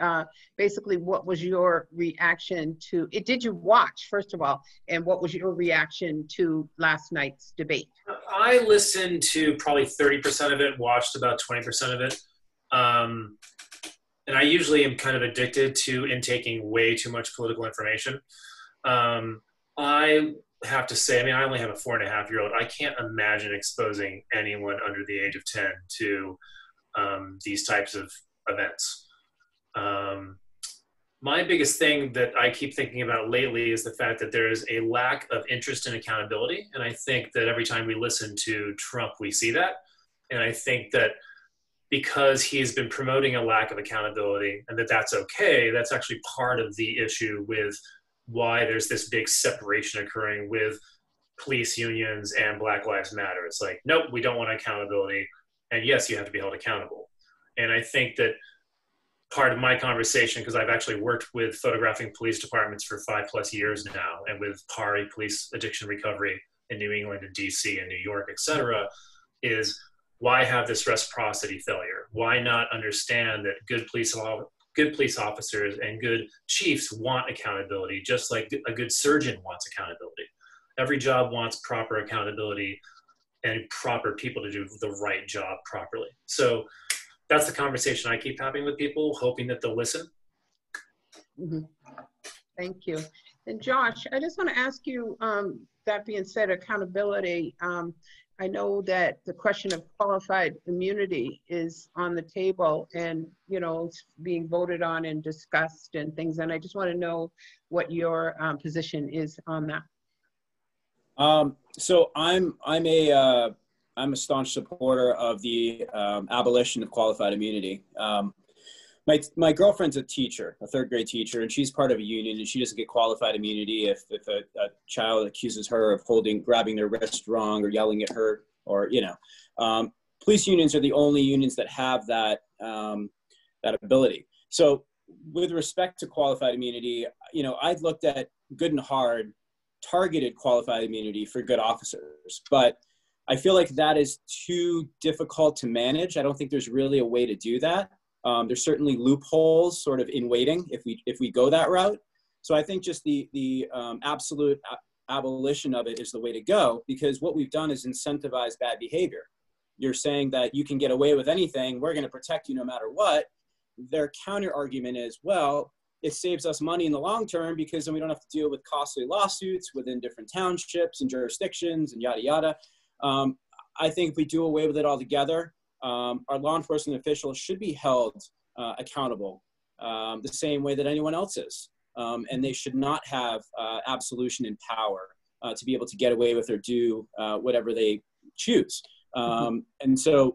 Uh, basically, what was your reaction to it? Did you watch, first of all, and what was your reaction to last night's debate? I listened to probably 30% of it, watched about 20% of it. Um, and I usually am kind of addicted to intaking way too much political information. Um, I have to say, I mean, I only have a four and a half year old. I can't imagine exposing anyone under the age of 10 to um, these types of events. Um, my biggest thing that I keep thinking about lately is the fact that there is a lack of interest and accountability. And I think that every time we listen to Trump, we see that. And I think that because he's been promoting a lack of accountability and that that's okay, that's actually part of the issue with why there's this big separation occurring with police unions and Black Lives Matter. It's like, nope, we don't want accountability. And yes, you have to be held accountable. And I think that part of my conversation, because I've actually worked with photographing police departments for five plus years now, and with PAARI, Police Addiction Recovery in New England and DC and New York, et cetera, is why have this reciprocity failure? Why not understand that good police good police officers and good chiefs want accountability, just like a good surgeon wants accountability. Every job wants proper accountability and proper people to do the right job properly. So that's the conversation I keep having with people, hoping that they'll listen. Mm-hmm. Thank you. And Josh, I just want to ask you, um, that being said, accountability. Um, I know that the question of qualified immunity is on the table and, you know, it's being voted on and discussed and things. And I just want to know what your um, position is on that. Um, so I'm, I'm a, uh, I'm a staunch supporter of the um, abolition of qualified immunity. Um, my, my girlfriend's a teacher, a third grade teacher, and she's part of a union, and she doesn't get qualified immunity if, if a, a child accuses her of holding, grabbing their wrist wrong or yelling at her, or, you know. Um, police unions are the only unions that have that, um, that ability. So with respect to qualified immunity, you know, I've looked at good and hard targeted qualified immunity for good officers, but I feel like that is too difficult to manage. I don't think there's really a way to do that. Um, there's certainly loopholes sort of in waiting if we if we go that route. So I think just the the um, absolute abolition of it is the way to go because what we've done is incentivize bad behavior. You're saying that you can get away with anything. We're going to protect you no matter what. Their counter argument is, well, it saves us money in the long term because then we don't have to deal with costly lawsuits within different townships and jurisdictions and yada yada. Um, I think if we do away with it altogether, um, our law enforcement officials should be held uh, accountable um, the same way that anyone else is. Um, and they should not have uh, absolution in power uh, to be able to get away with or do uh, whatever they choose. Mm-hmm. And so,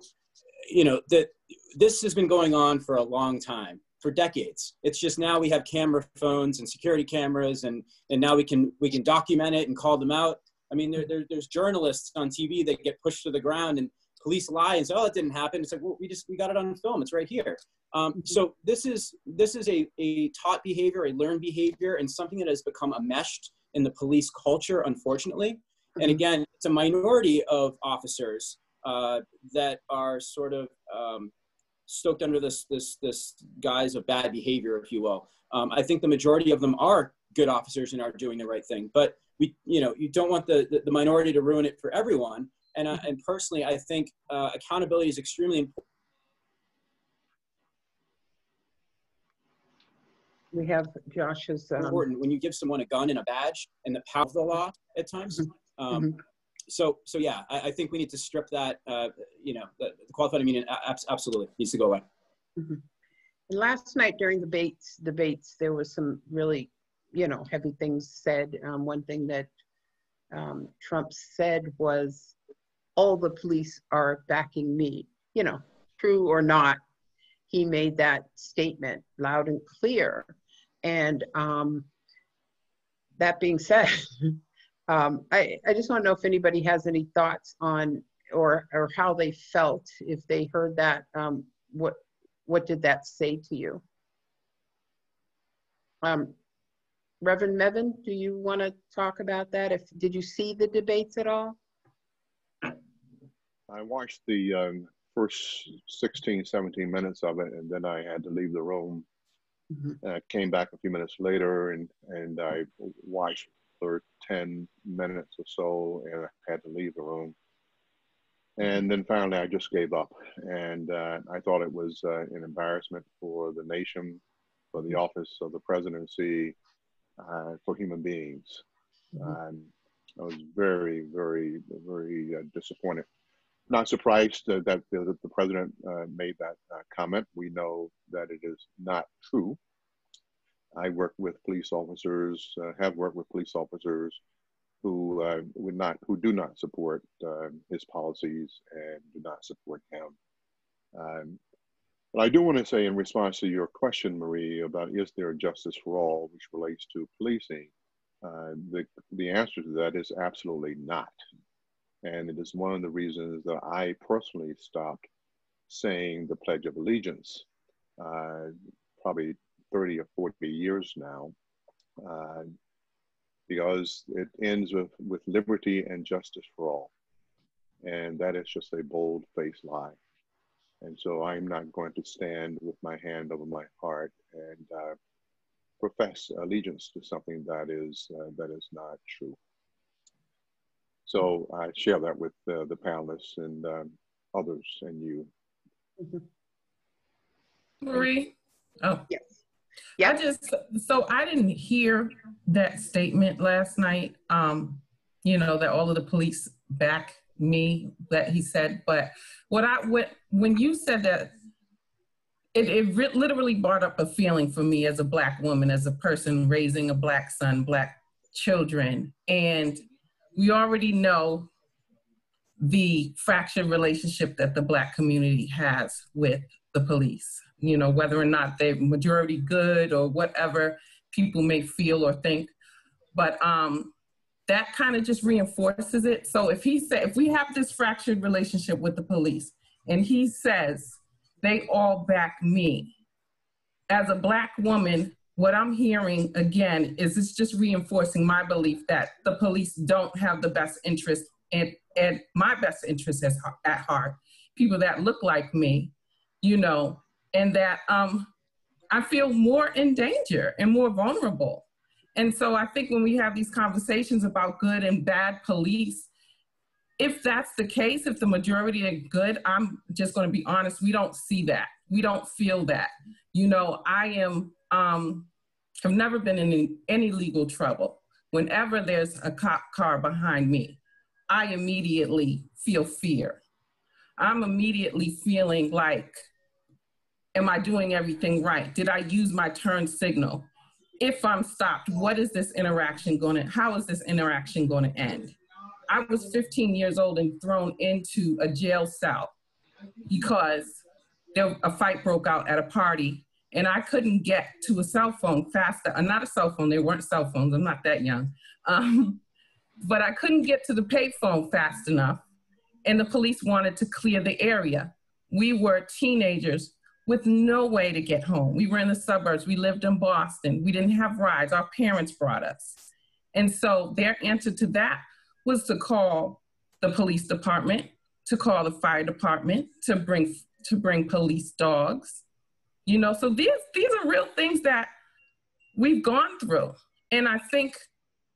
you know, that this has been going on for a long time for decades. It's just now we have camera phones and security cameras, and and now we can we can document it and call them out. I mean, there, there, there's journalists on TV that get pushed to the ground and police lie and say, "Oh, it didn't happen." It's like, well, we just we got it on film. It's right here. Um, mm-hmm. so this is this is a, a taught behavior, a learned behavior, and something that has become enmeshed in the police culture, unfortunately. And mm-hmm. again, it's a minority of officers uh, that are sort of um, stoked under this this this guise of bad behavior, if you will. Um, I think the majority of them are good officers and are doing the right thing, but we you know you don't want the, the, the minority to ruin it for everyone and, uh, and personally, I think uh, accountability is extremely important. We have Josh's. Um... Important when you give someone a gun and a badge and the power of the law at times. Mm-hmm. Um, mm-hmm. So, so yeah, I, I, think we need to strip that. Uh, you know, the, the qualified immunity absolutely needs to go away. Mm-hmm. And last night during the debates, debates, there was some really, you know, heavy things said. Um, one thing that um, Trump said was all the police are backing me. You know, true or not, he made that statement loud and clear. And um, that being said, um, I, I just want to know if anybody has any thoughts on or or how they felt if they heard that. Um, what what did that say to you? Um, Reverend Mebane, do you want to talk about that? If did you see the debates at all? I watched the um, first 16, 17 minutes of it, and then I had to leave the room. Mm-hmm. Uh, came back a few minutes later, and and I watched for 10 minutes or so, and I had to leave the room. And then finally, I just gave up, and uh, I thought it was uh, an embarrassment for the nation, for the office of the presidency, uh, for human beings. Mm-hmm. I was very, very, very uh, disappointed not surprised uh, that the, the president uh, made that uh, comment. We know that it is not true. I work with police officers, uh, have worked with police officers who uh, would not, who do not support uh, his policies and do not support him. Um, but I do want to say, in response to your question, Marie, about is there justice for all, which relates to policing, the the answer to that is absolutely not. And it is one of the reasons that I personally stopped saying the Pledge of Allegiance, uh, probably 30 or 40 years now, uh, because it ends with, with liberty and justice for all. And that is just a bold faced lie. And so I'm not going to stand with my hand over my heart and uh, profess allegiance to something that is, uh, that is not true. So I share that with uh, the panelists and um, others and you. Mm-hmm. Marie? Oh. Yes. Yeah. I just, so I didn't hear that statement last night, um, you know, that all of the police back me that he said, but what I, what, when you said that, it, it re- literally brought up a feeling for me as a black woman, as a person raising a black son, black children. And we already know the fractured relationship that the black community has with the police. You know whether or not they're majority good or whatever people may feel or think. But um that kind of just reinforces it. So if he said if we have this fractured relationship with the police and he says they all back me as a black woman what I'm hearing again is it's just reinforcing my belief that the police don't have the best interest and, and my best interest as, at heart. People that look like me, you know, and that um, I feel more in danger and more vulnerable. And so I think when we have these conversations about good and bad police, if that's the case, if the majority are good, I'm just going to be honest, we don't see that. We don't feel that. You know, I am um, have never been in any, any legal trouble. Whenever there's a cop car behind me, I immediately feel fear. I'm immediately feeling like, am I doing everything right? Did I use my turn signal? If I'm stopped, what is this interaction going to, how is this interaction going to end? I was 15 years old and thrown into a jail cell because there, a fight broke out at a party and I couldn't get to a cell phone faster. Not a cell phone, they weren't cell phones, I'm not that young. Um, but I couldn't get to the payphone fast enough, and the police wanted to clear the area. We were teenagers with no way to get home. We were in the suburbs, we lived in Boston, we didn't have rides, our parents brought us. And so their answer to that was to call the police department, to call the fire department, to bring to bring police dogs, you know, so these these are real things that we've gone through. And I think,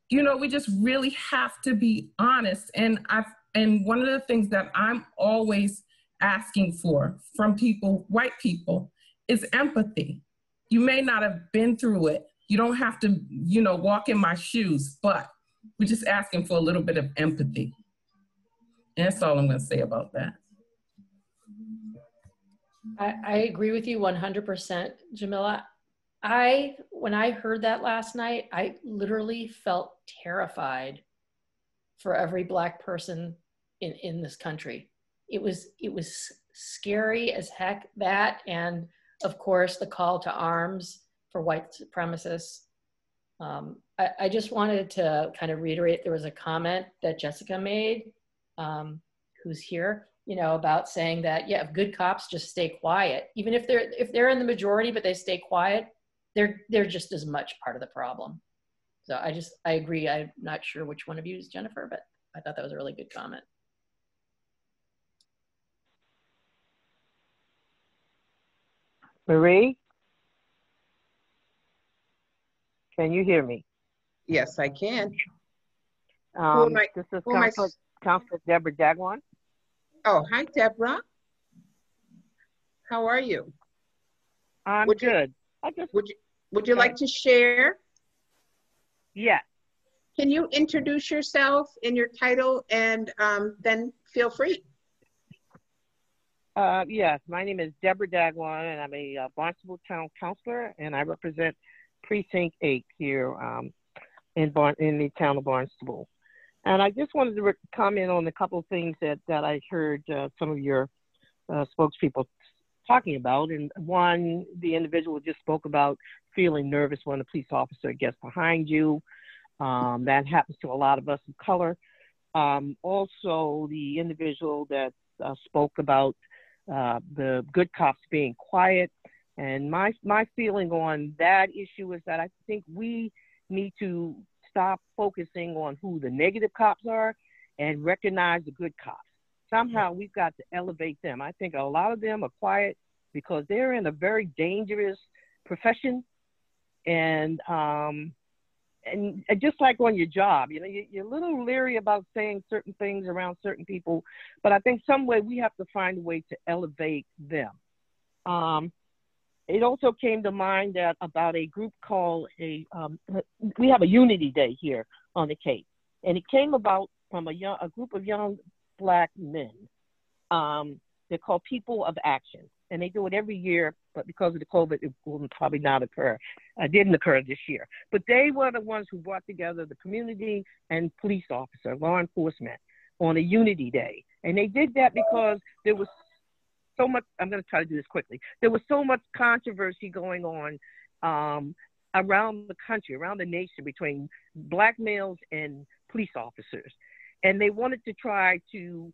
you know, we just really have to be honest. And I and one of the things that I'm always asking for from people, white people, is empathy. You may not have been through it. You don't have to, you know, walk in my shoes, but we're just asking for a little bit of empathy. And that's all I'm going to say about that. I, I agree with you 100%, Jamila. I, when I heard that last night, I literally felt terrified for every black person in, in this country. It was, it was scary as heck that. And of course, the call to arms for white supremacists. Um, I, I, just wanted to kind of reiterate, there was a comment that Jessica made, um, who's here, you know, about saying that, yeah, if good cops just stay quiet, even if they're if they're in the majority but they stay quiet, they're they're just as much part of the problem. So I just I agree. I'm not sure which one of you is Jennifer, but I thought that was a really good comment. Marie, can you hear me? Yes, I can. Um, I, this is Councilor, Councilor Deborah Dagwan. Oh, hi, Deborah. How are you? I'm would good. You, I just would you would you like to share? Yes. Can you introduce yourself in your title and um, then feel free? Uh, yes, my name is Deborah Dagwan, and I'm a uh, Barnstable Town Councilor, and I represent Precinct 8 here um, in, Bar- in the town of Barnstable. And I just wanted to re- comment on a couple of things that, that I heard uh, some of your uh, spokespeople talking about. And one, the individual just spoke about feeling nervous when a police officer gets behind you. Um, that happens to a lot of us of color. Um, also, the individual that uh, spoke about uh, the good cops being quiet. And my my feeling on that issue is that I think we need to stop focusing on who the negative cops are and recognize the good cops. Somehow we've got to elevate them. I think a lot of them are quiet because they're in a very dangerous profession, and um, and just like on your job, you know, you're a little leery about saying certain things around certain people, but I think some way we have to find a way to elevate them. Um, it also came to mind that about a group called a um, we have a unity day here on the cape. And it came about from a young a group of young black men. Um, they're called people of action. And they do it every year but because of the covid it will probably not occur it uh, didn't occur this year. But they were the ones who brought together the community and police officer law enforcement on a unity day. And they did that because there was so much. I'm going to try to do this quickly. There was so much controversy going on um, around the country, around the nation, between black males and police officers, and they wanted to try to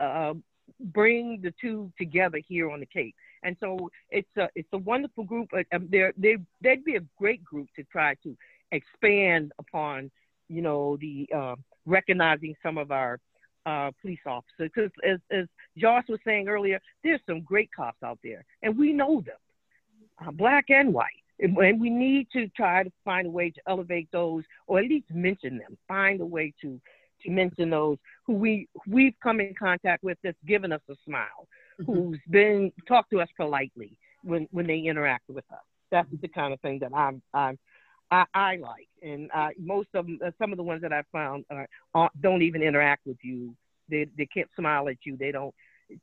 uh, bring the two together here on the Cape. And so it's a it's a wonderful group. Um, there they they'd be a great group to try to expand upon, you know, the uh, recognizing some of our uh, police officers. Because as, as Josh was saying earlier, there's some great cops out there, and we know them, uh, black and white. And, and we need to try to find a way to elevate those, or at least mention them. Find a way to to mention those who we we've come in contact with that's given us a smile, mm-hmm. who's been talked to us politely when when they interact with us. That's the kind of thing that I'm I'm I, I like, and most of them, uh, some of the ones that I found uh, don't even interact with you. They they can't smile at you. They don't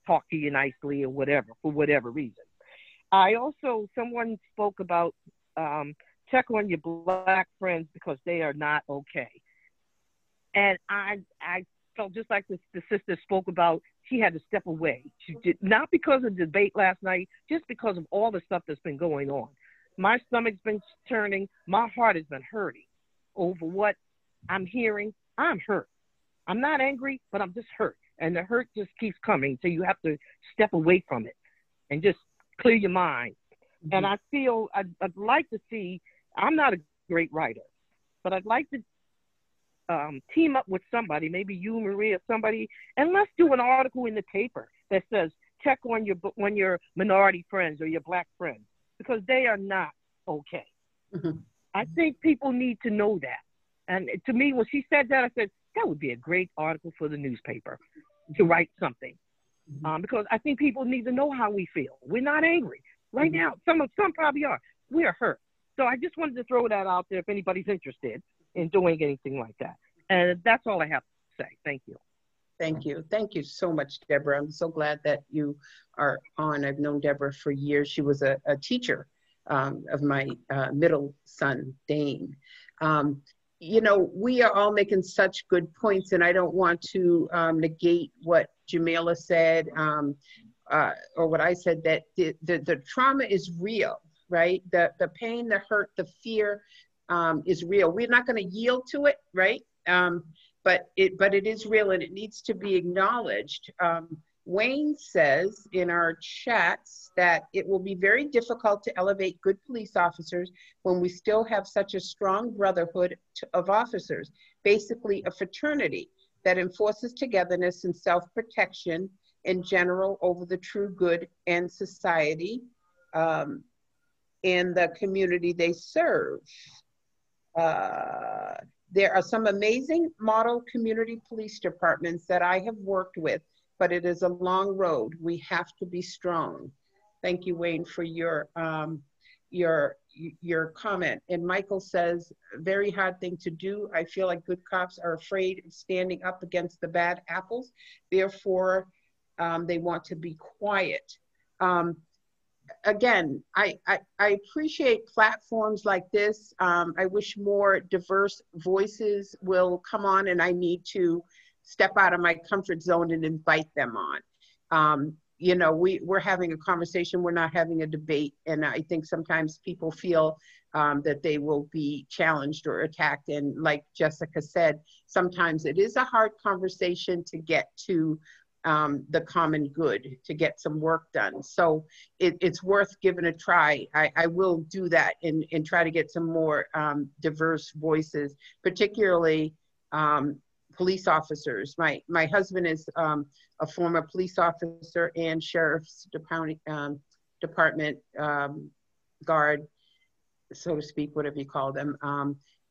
talk to you nicely or whatever for whatever reason. I also someone spoke about um, check on your black friends because they are not okay, and I I felt just like the, the sister spoke about. She had to step away. She did not because of the debate last night, just because of all the stuff that's been going on my stomach's been turning. My heart has been hurting over what I'm hearing. I'm hurt. I'm not angry, but I'm just hurt. And the hurt just keeps coming. So you have to step away from it and just clear your mind. Mm-hmm. And I feel I'd, I'd, like to see, I'm not a great writer, but I'd like to um, team up with somebody, maybe you, Maria, somebody, and let's do an article in the paper that says, check on your, on your minority friends or your black friends because they are not okay. Mm-hmm. I think people need to know that. And to me, when she said that, I said, that would be a great article for the newspaper to write something. Mm-hmm. Um, because I think people need to know how we feel. We're not angry. Right mm-hmm. now, some of some probably are. We are hurt. So I just wanted to throw that out there if anybody's interested in doing anything like that. And that's all I have to say. Thank you. Thank you. Thank you so much, Deborah. I'm so glad that you are on. I've known Deborah for years. She was a, a teacher um, of my uh, middle son, Dane. Um, you know, we are all making such good points, and I don't want to um, negate what Jamila said um, uh, or what I said that the, the, the, trauma is real, right? The, the pain, the hurt, the fear um, is real. We're not going to yield to it, right? But it but it is real and it needs to be acknowledged. Um, Wayne says in our chats that it will be very difficult to elevate good police officers when we still have such a strong brotherhood of officers, basically a fraternity that enforces togetherness and self protection in general over the true good and society um, and the community they serve. Uh, there are some amazing model community police departments that I have worked with, but it is a long road. We have to be strong. Thank you, Wayne, for your um, your your comment. And Michael says, very hard thing to do. I feel like good cops are afraid of standing up against the bad apples. Therefore, um, they want to be quiet. Um, again, I, I, I, appreciate platforms like this. Um, I wish more diverse voices will come on, and I need to step out of my comfort zone and invite them on. Um, you know, we, we're having a conversation, we're not having a debate, and I think sometimes people feel um, that they will be challenged or attacked. And like Jessica said, sometimes it is a hard conversation to get to um, the common good to get some work done. So it, it's worth giving a try. I, I, will do that and, and try to get some more um, diverse voices, particularly um, police officers. My, my husband is um, a former police officer and sheriff's department, um, department um, guard, so to speak, whatever you call them.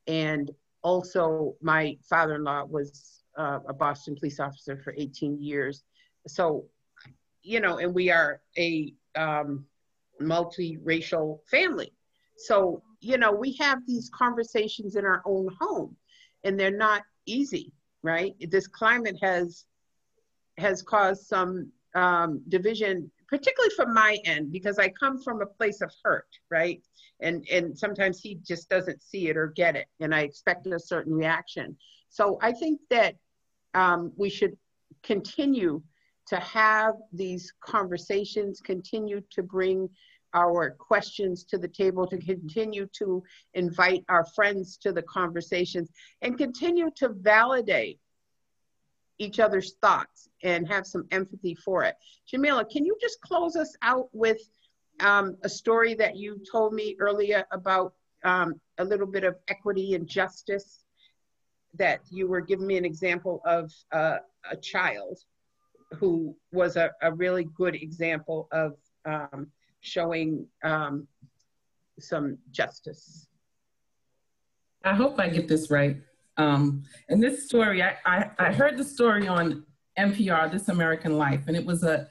and also my father-in-law was uh, a Boston police officer for 18 years. So, you know, and we are a um, multiracial family. So, you know, we have these conversations in our own home and they're not easy, right? This climate has has caused some um, division, particularly from my end, because I come from a place of hurt, right? And and sometimes he just doesn't see it or get it, and I expect a certain reaction. So I think that um, we should continue to have these conversations, continue to bring our questions to the table, to continue to invite our friends to the conversations, and continue to validate each other's thoughts and have some empathy for it. Jamila, can you just close us out with um, a story that you told me earlier about um, a little bit of equity and justice? That you were giving me an example of uh, a child who was a, a really good example of um, showing um, some justice. I hope I get this right. Um, and this story, I, I, I, heard the story on NPR, This American Life, and it was a,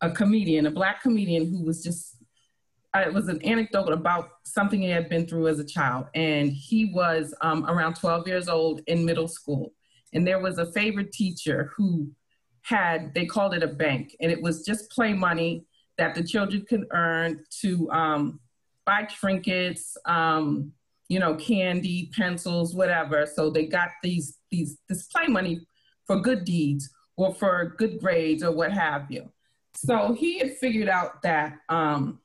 a comedian, a black comedian who was just, it was an anecdote about something he had been through as a child. And he was um, around 12 years old in middle school. And there was a favorite teacher who had, they called it a bank, and it was just play money that the children could earn to um, buy trinkets, um, you know, candy, pencils, whatever. So they got these these this play money for good deeds or for good grades or what have you. So he had figured out that um,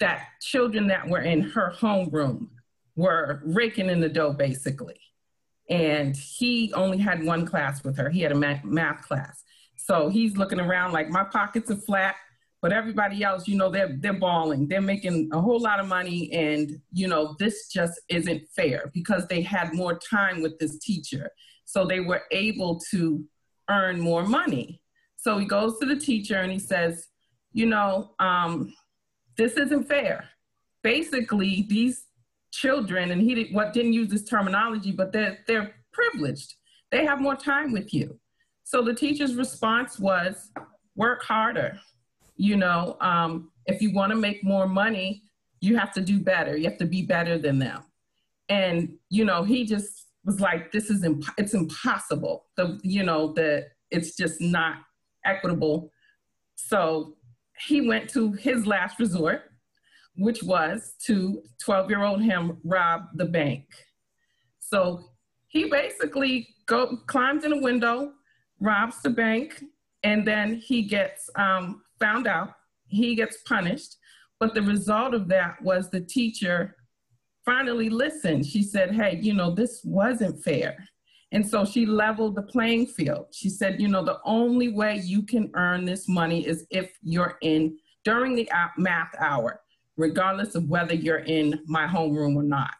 that children that were in her homeroom were raking in the dough basically and he only had one class with her. He had a math, class. So he's looking around like my pockets are flat, but everybody else, you know, they're they're balling. They're making a whole lot of money, and you know, this just isn't fair because they had more time with this teacher, so they were able to earn more money. So he goes to the teacher and he says, you know, um, this isn't fair. Basically, these children, and he did, what didn't use this terminology, but they're, they're privileged. They have more time with you. So the teacher's response was, work harder. You know, um, if you want to make more money, you have to do better. You have to be better than them. And, you know, he just was like, this is, imp- it's impossible. The, you know, that it's just not equitable. So he went to his last resort, which was to 12 year old him rob the bank. So he basically go climbs in a window, robs the bank, and then he gets um, found out. He gets punished. But the result of that was the teacher finally listened. She said, Hey, you know, this wasn't fair. And so she leveled the playing field. She said, you know, the only way you can earn this money is if you're in during the math hour, regardless of whether you're in my homeroom or not.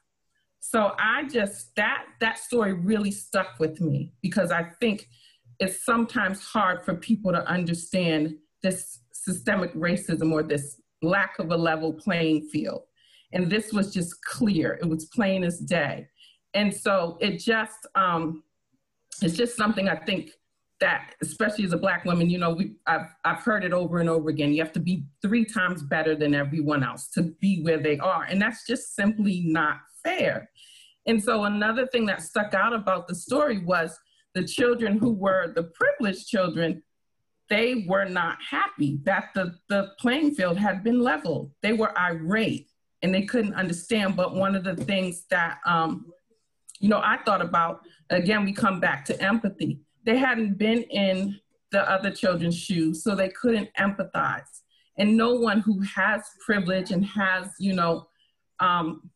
So I just that that story really stuck with me because I think it's sometimes hard for people to understand this systemic racism or this lack of a level playing field. And this was just clear. It was plain as day. And so it just um it's just something I think that especially as a black woman you know we I've, I've heard it over and over again. You have to be three times better than everyone else to be where they are. And that's just simply not fair. And so another thing that stuck out about the story was the children who were the privileged children they were not happy that the, the playing field had been leveled. They were irate and they couldn't understand. But one of the things that um, you know i thought about again we come back to empathy they hadn't been in the other children's shoes, so they couldn't empathize. And no one who has privilege and has, you know, um,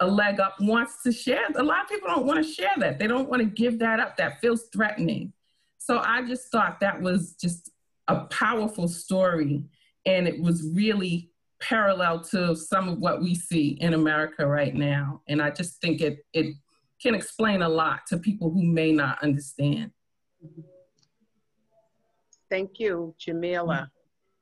a leg up wants to share. A lot of people don't want to share that. They don't want to give that up. That feels threatening. So I just thought that was just a powerful story. And it was really parallel to some of what we see in America right now. And I just think it, it can explain a lot to people who may not understand. Thank you, Jamila.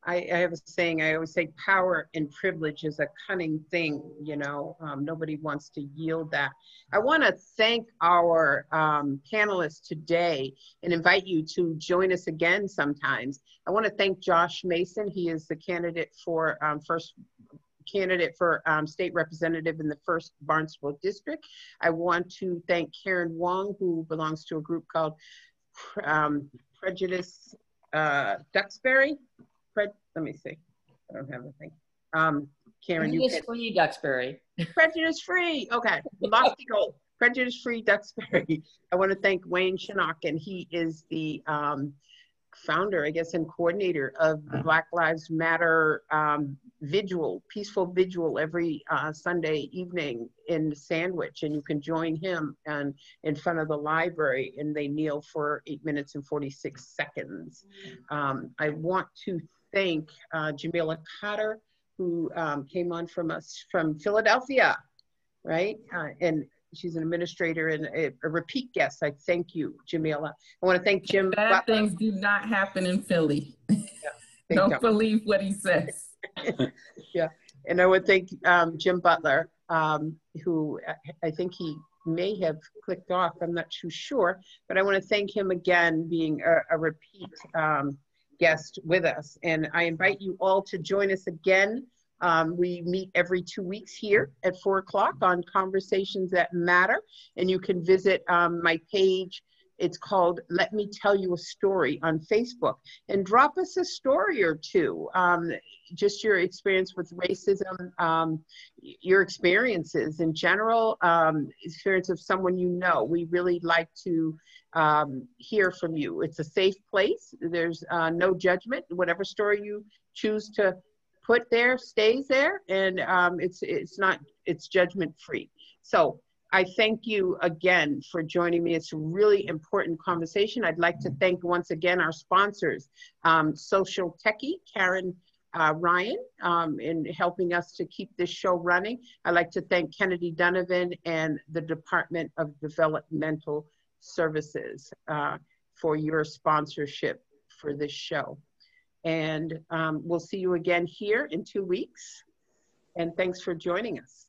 I, I, have a saying, I always say power and privilege is a cunning thing, you know, um, nobody wants to yield that. I wanna thank our um, panelists today and invite you to join us again sometimes. I wanna thank Josh Mason. He is the candidate for um, first candidate for um, state representative in the first Barnstable district. I want to thank Karen Wong, who belongs to a group called um, prejudice uh, Duxbury. Pre let me see. I don't have anything. Um, Karen, prejudice you can. free Duxbury. prejudice free. Okay, lofty goal. Prejudice free Duxbury. I want to thank Wayne Shinock, and he is the um, founder, I guess, and coordinator of the Black Lives Matter um, vigil, peaceful vigil every uh, Sunday evening in Sandwich. And you can join him and in front of the library and they kneel for eight minutes and 46 seconds. Um, I want to thank uh, Jamila Cotter, who um, came on from us from Philadelphia, right? Uh, and she's an administrator and a, a, repeat guest. I thank you, Jamila. I want to thank Jim. Bad things do not happen in Philly. Yeah, Don't believe what he says. yeah, and I would thank um, Jim Butler, um, who I think he may have clicked off. I'm not too sure, but I want to thank him again, being a, a repeat um, guest with us. And I invite you all to join us again um, we meet every two weeks here at four o'clock on Conversations That Matter. And you can visit um, my page. It's called Let Me Tell You a Story on Facebook. And drop us a story or two. Um, just your experience with racism, um, your experiences in general, um, experience of someone you know. We really like to um, hear from you. It's a safe place. There's uh, no judgment. Whatever story you choose to put there stays there and um, it's it's not it's judgment free so i thank you again for joining me it's a really important conversation i'd like to thank once again our sponsors um, social techie karen uh, Ryan um, in helping us to keep this show running. I'd like to thank Kennedy Donovan and the Department of Developmental Services uh, for your sponsorship for this show. And um, we'll see you again here in two weeks. And thanks for joining us.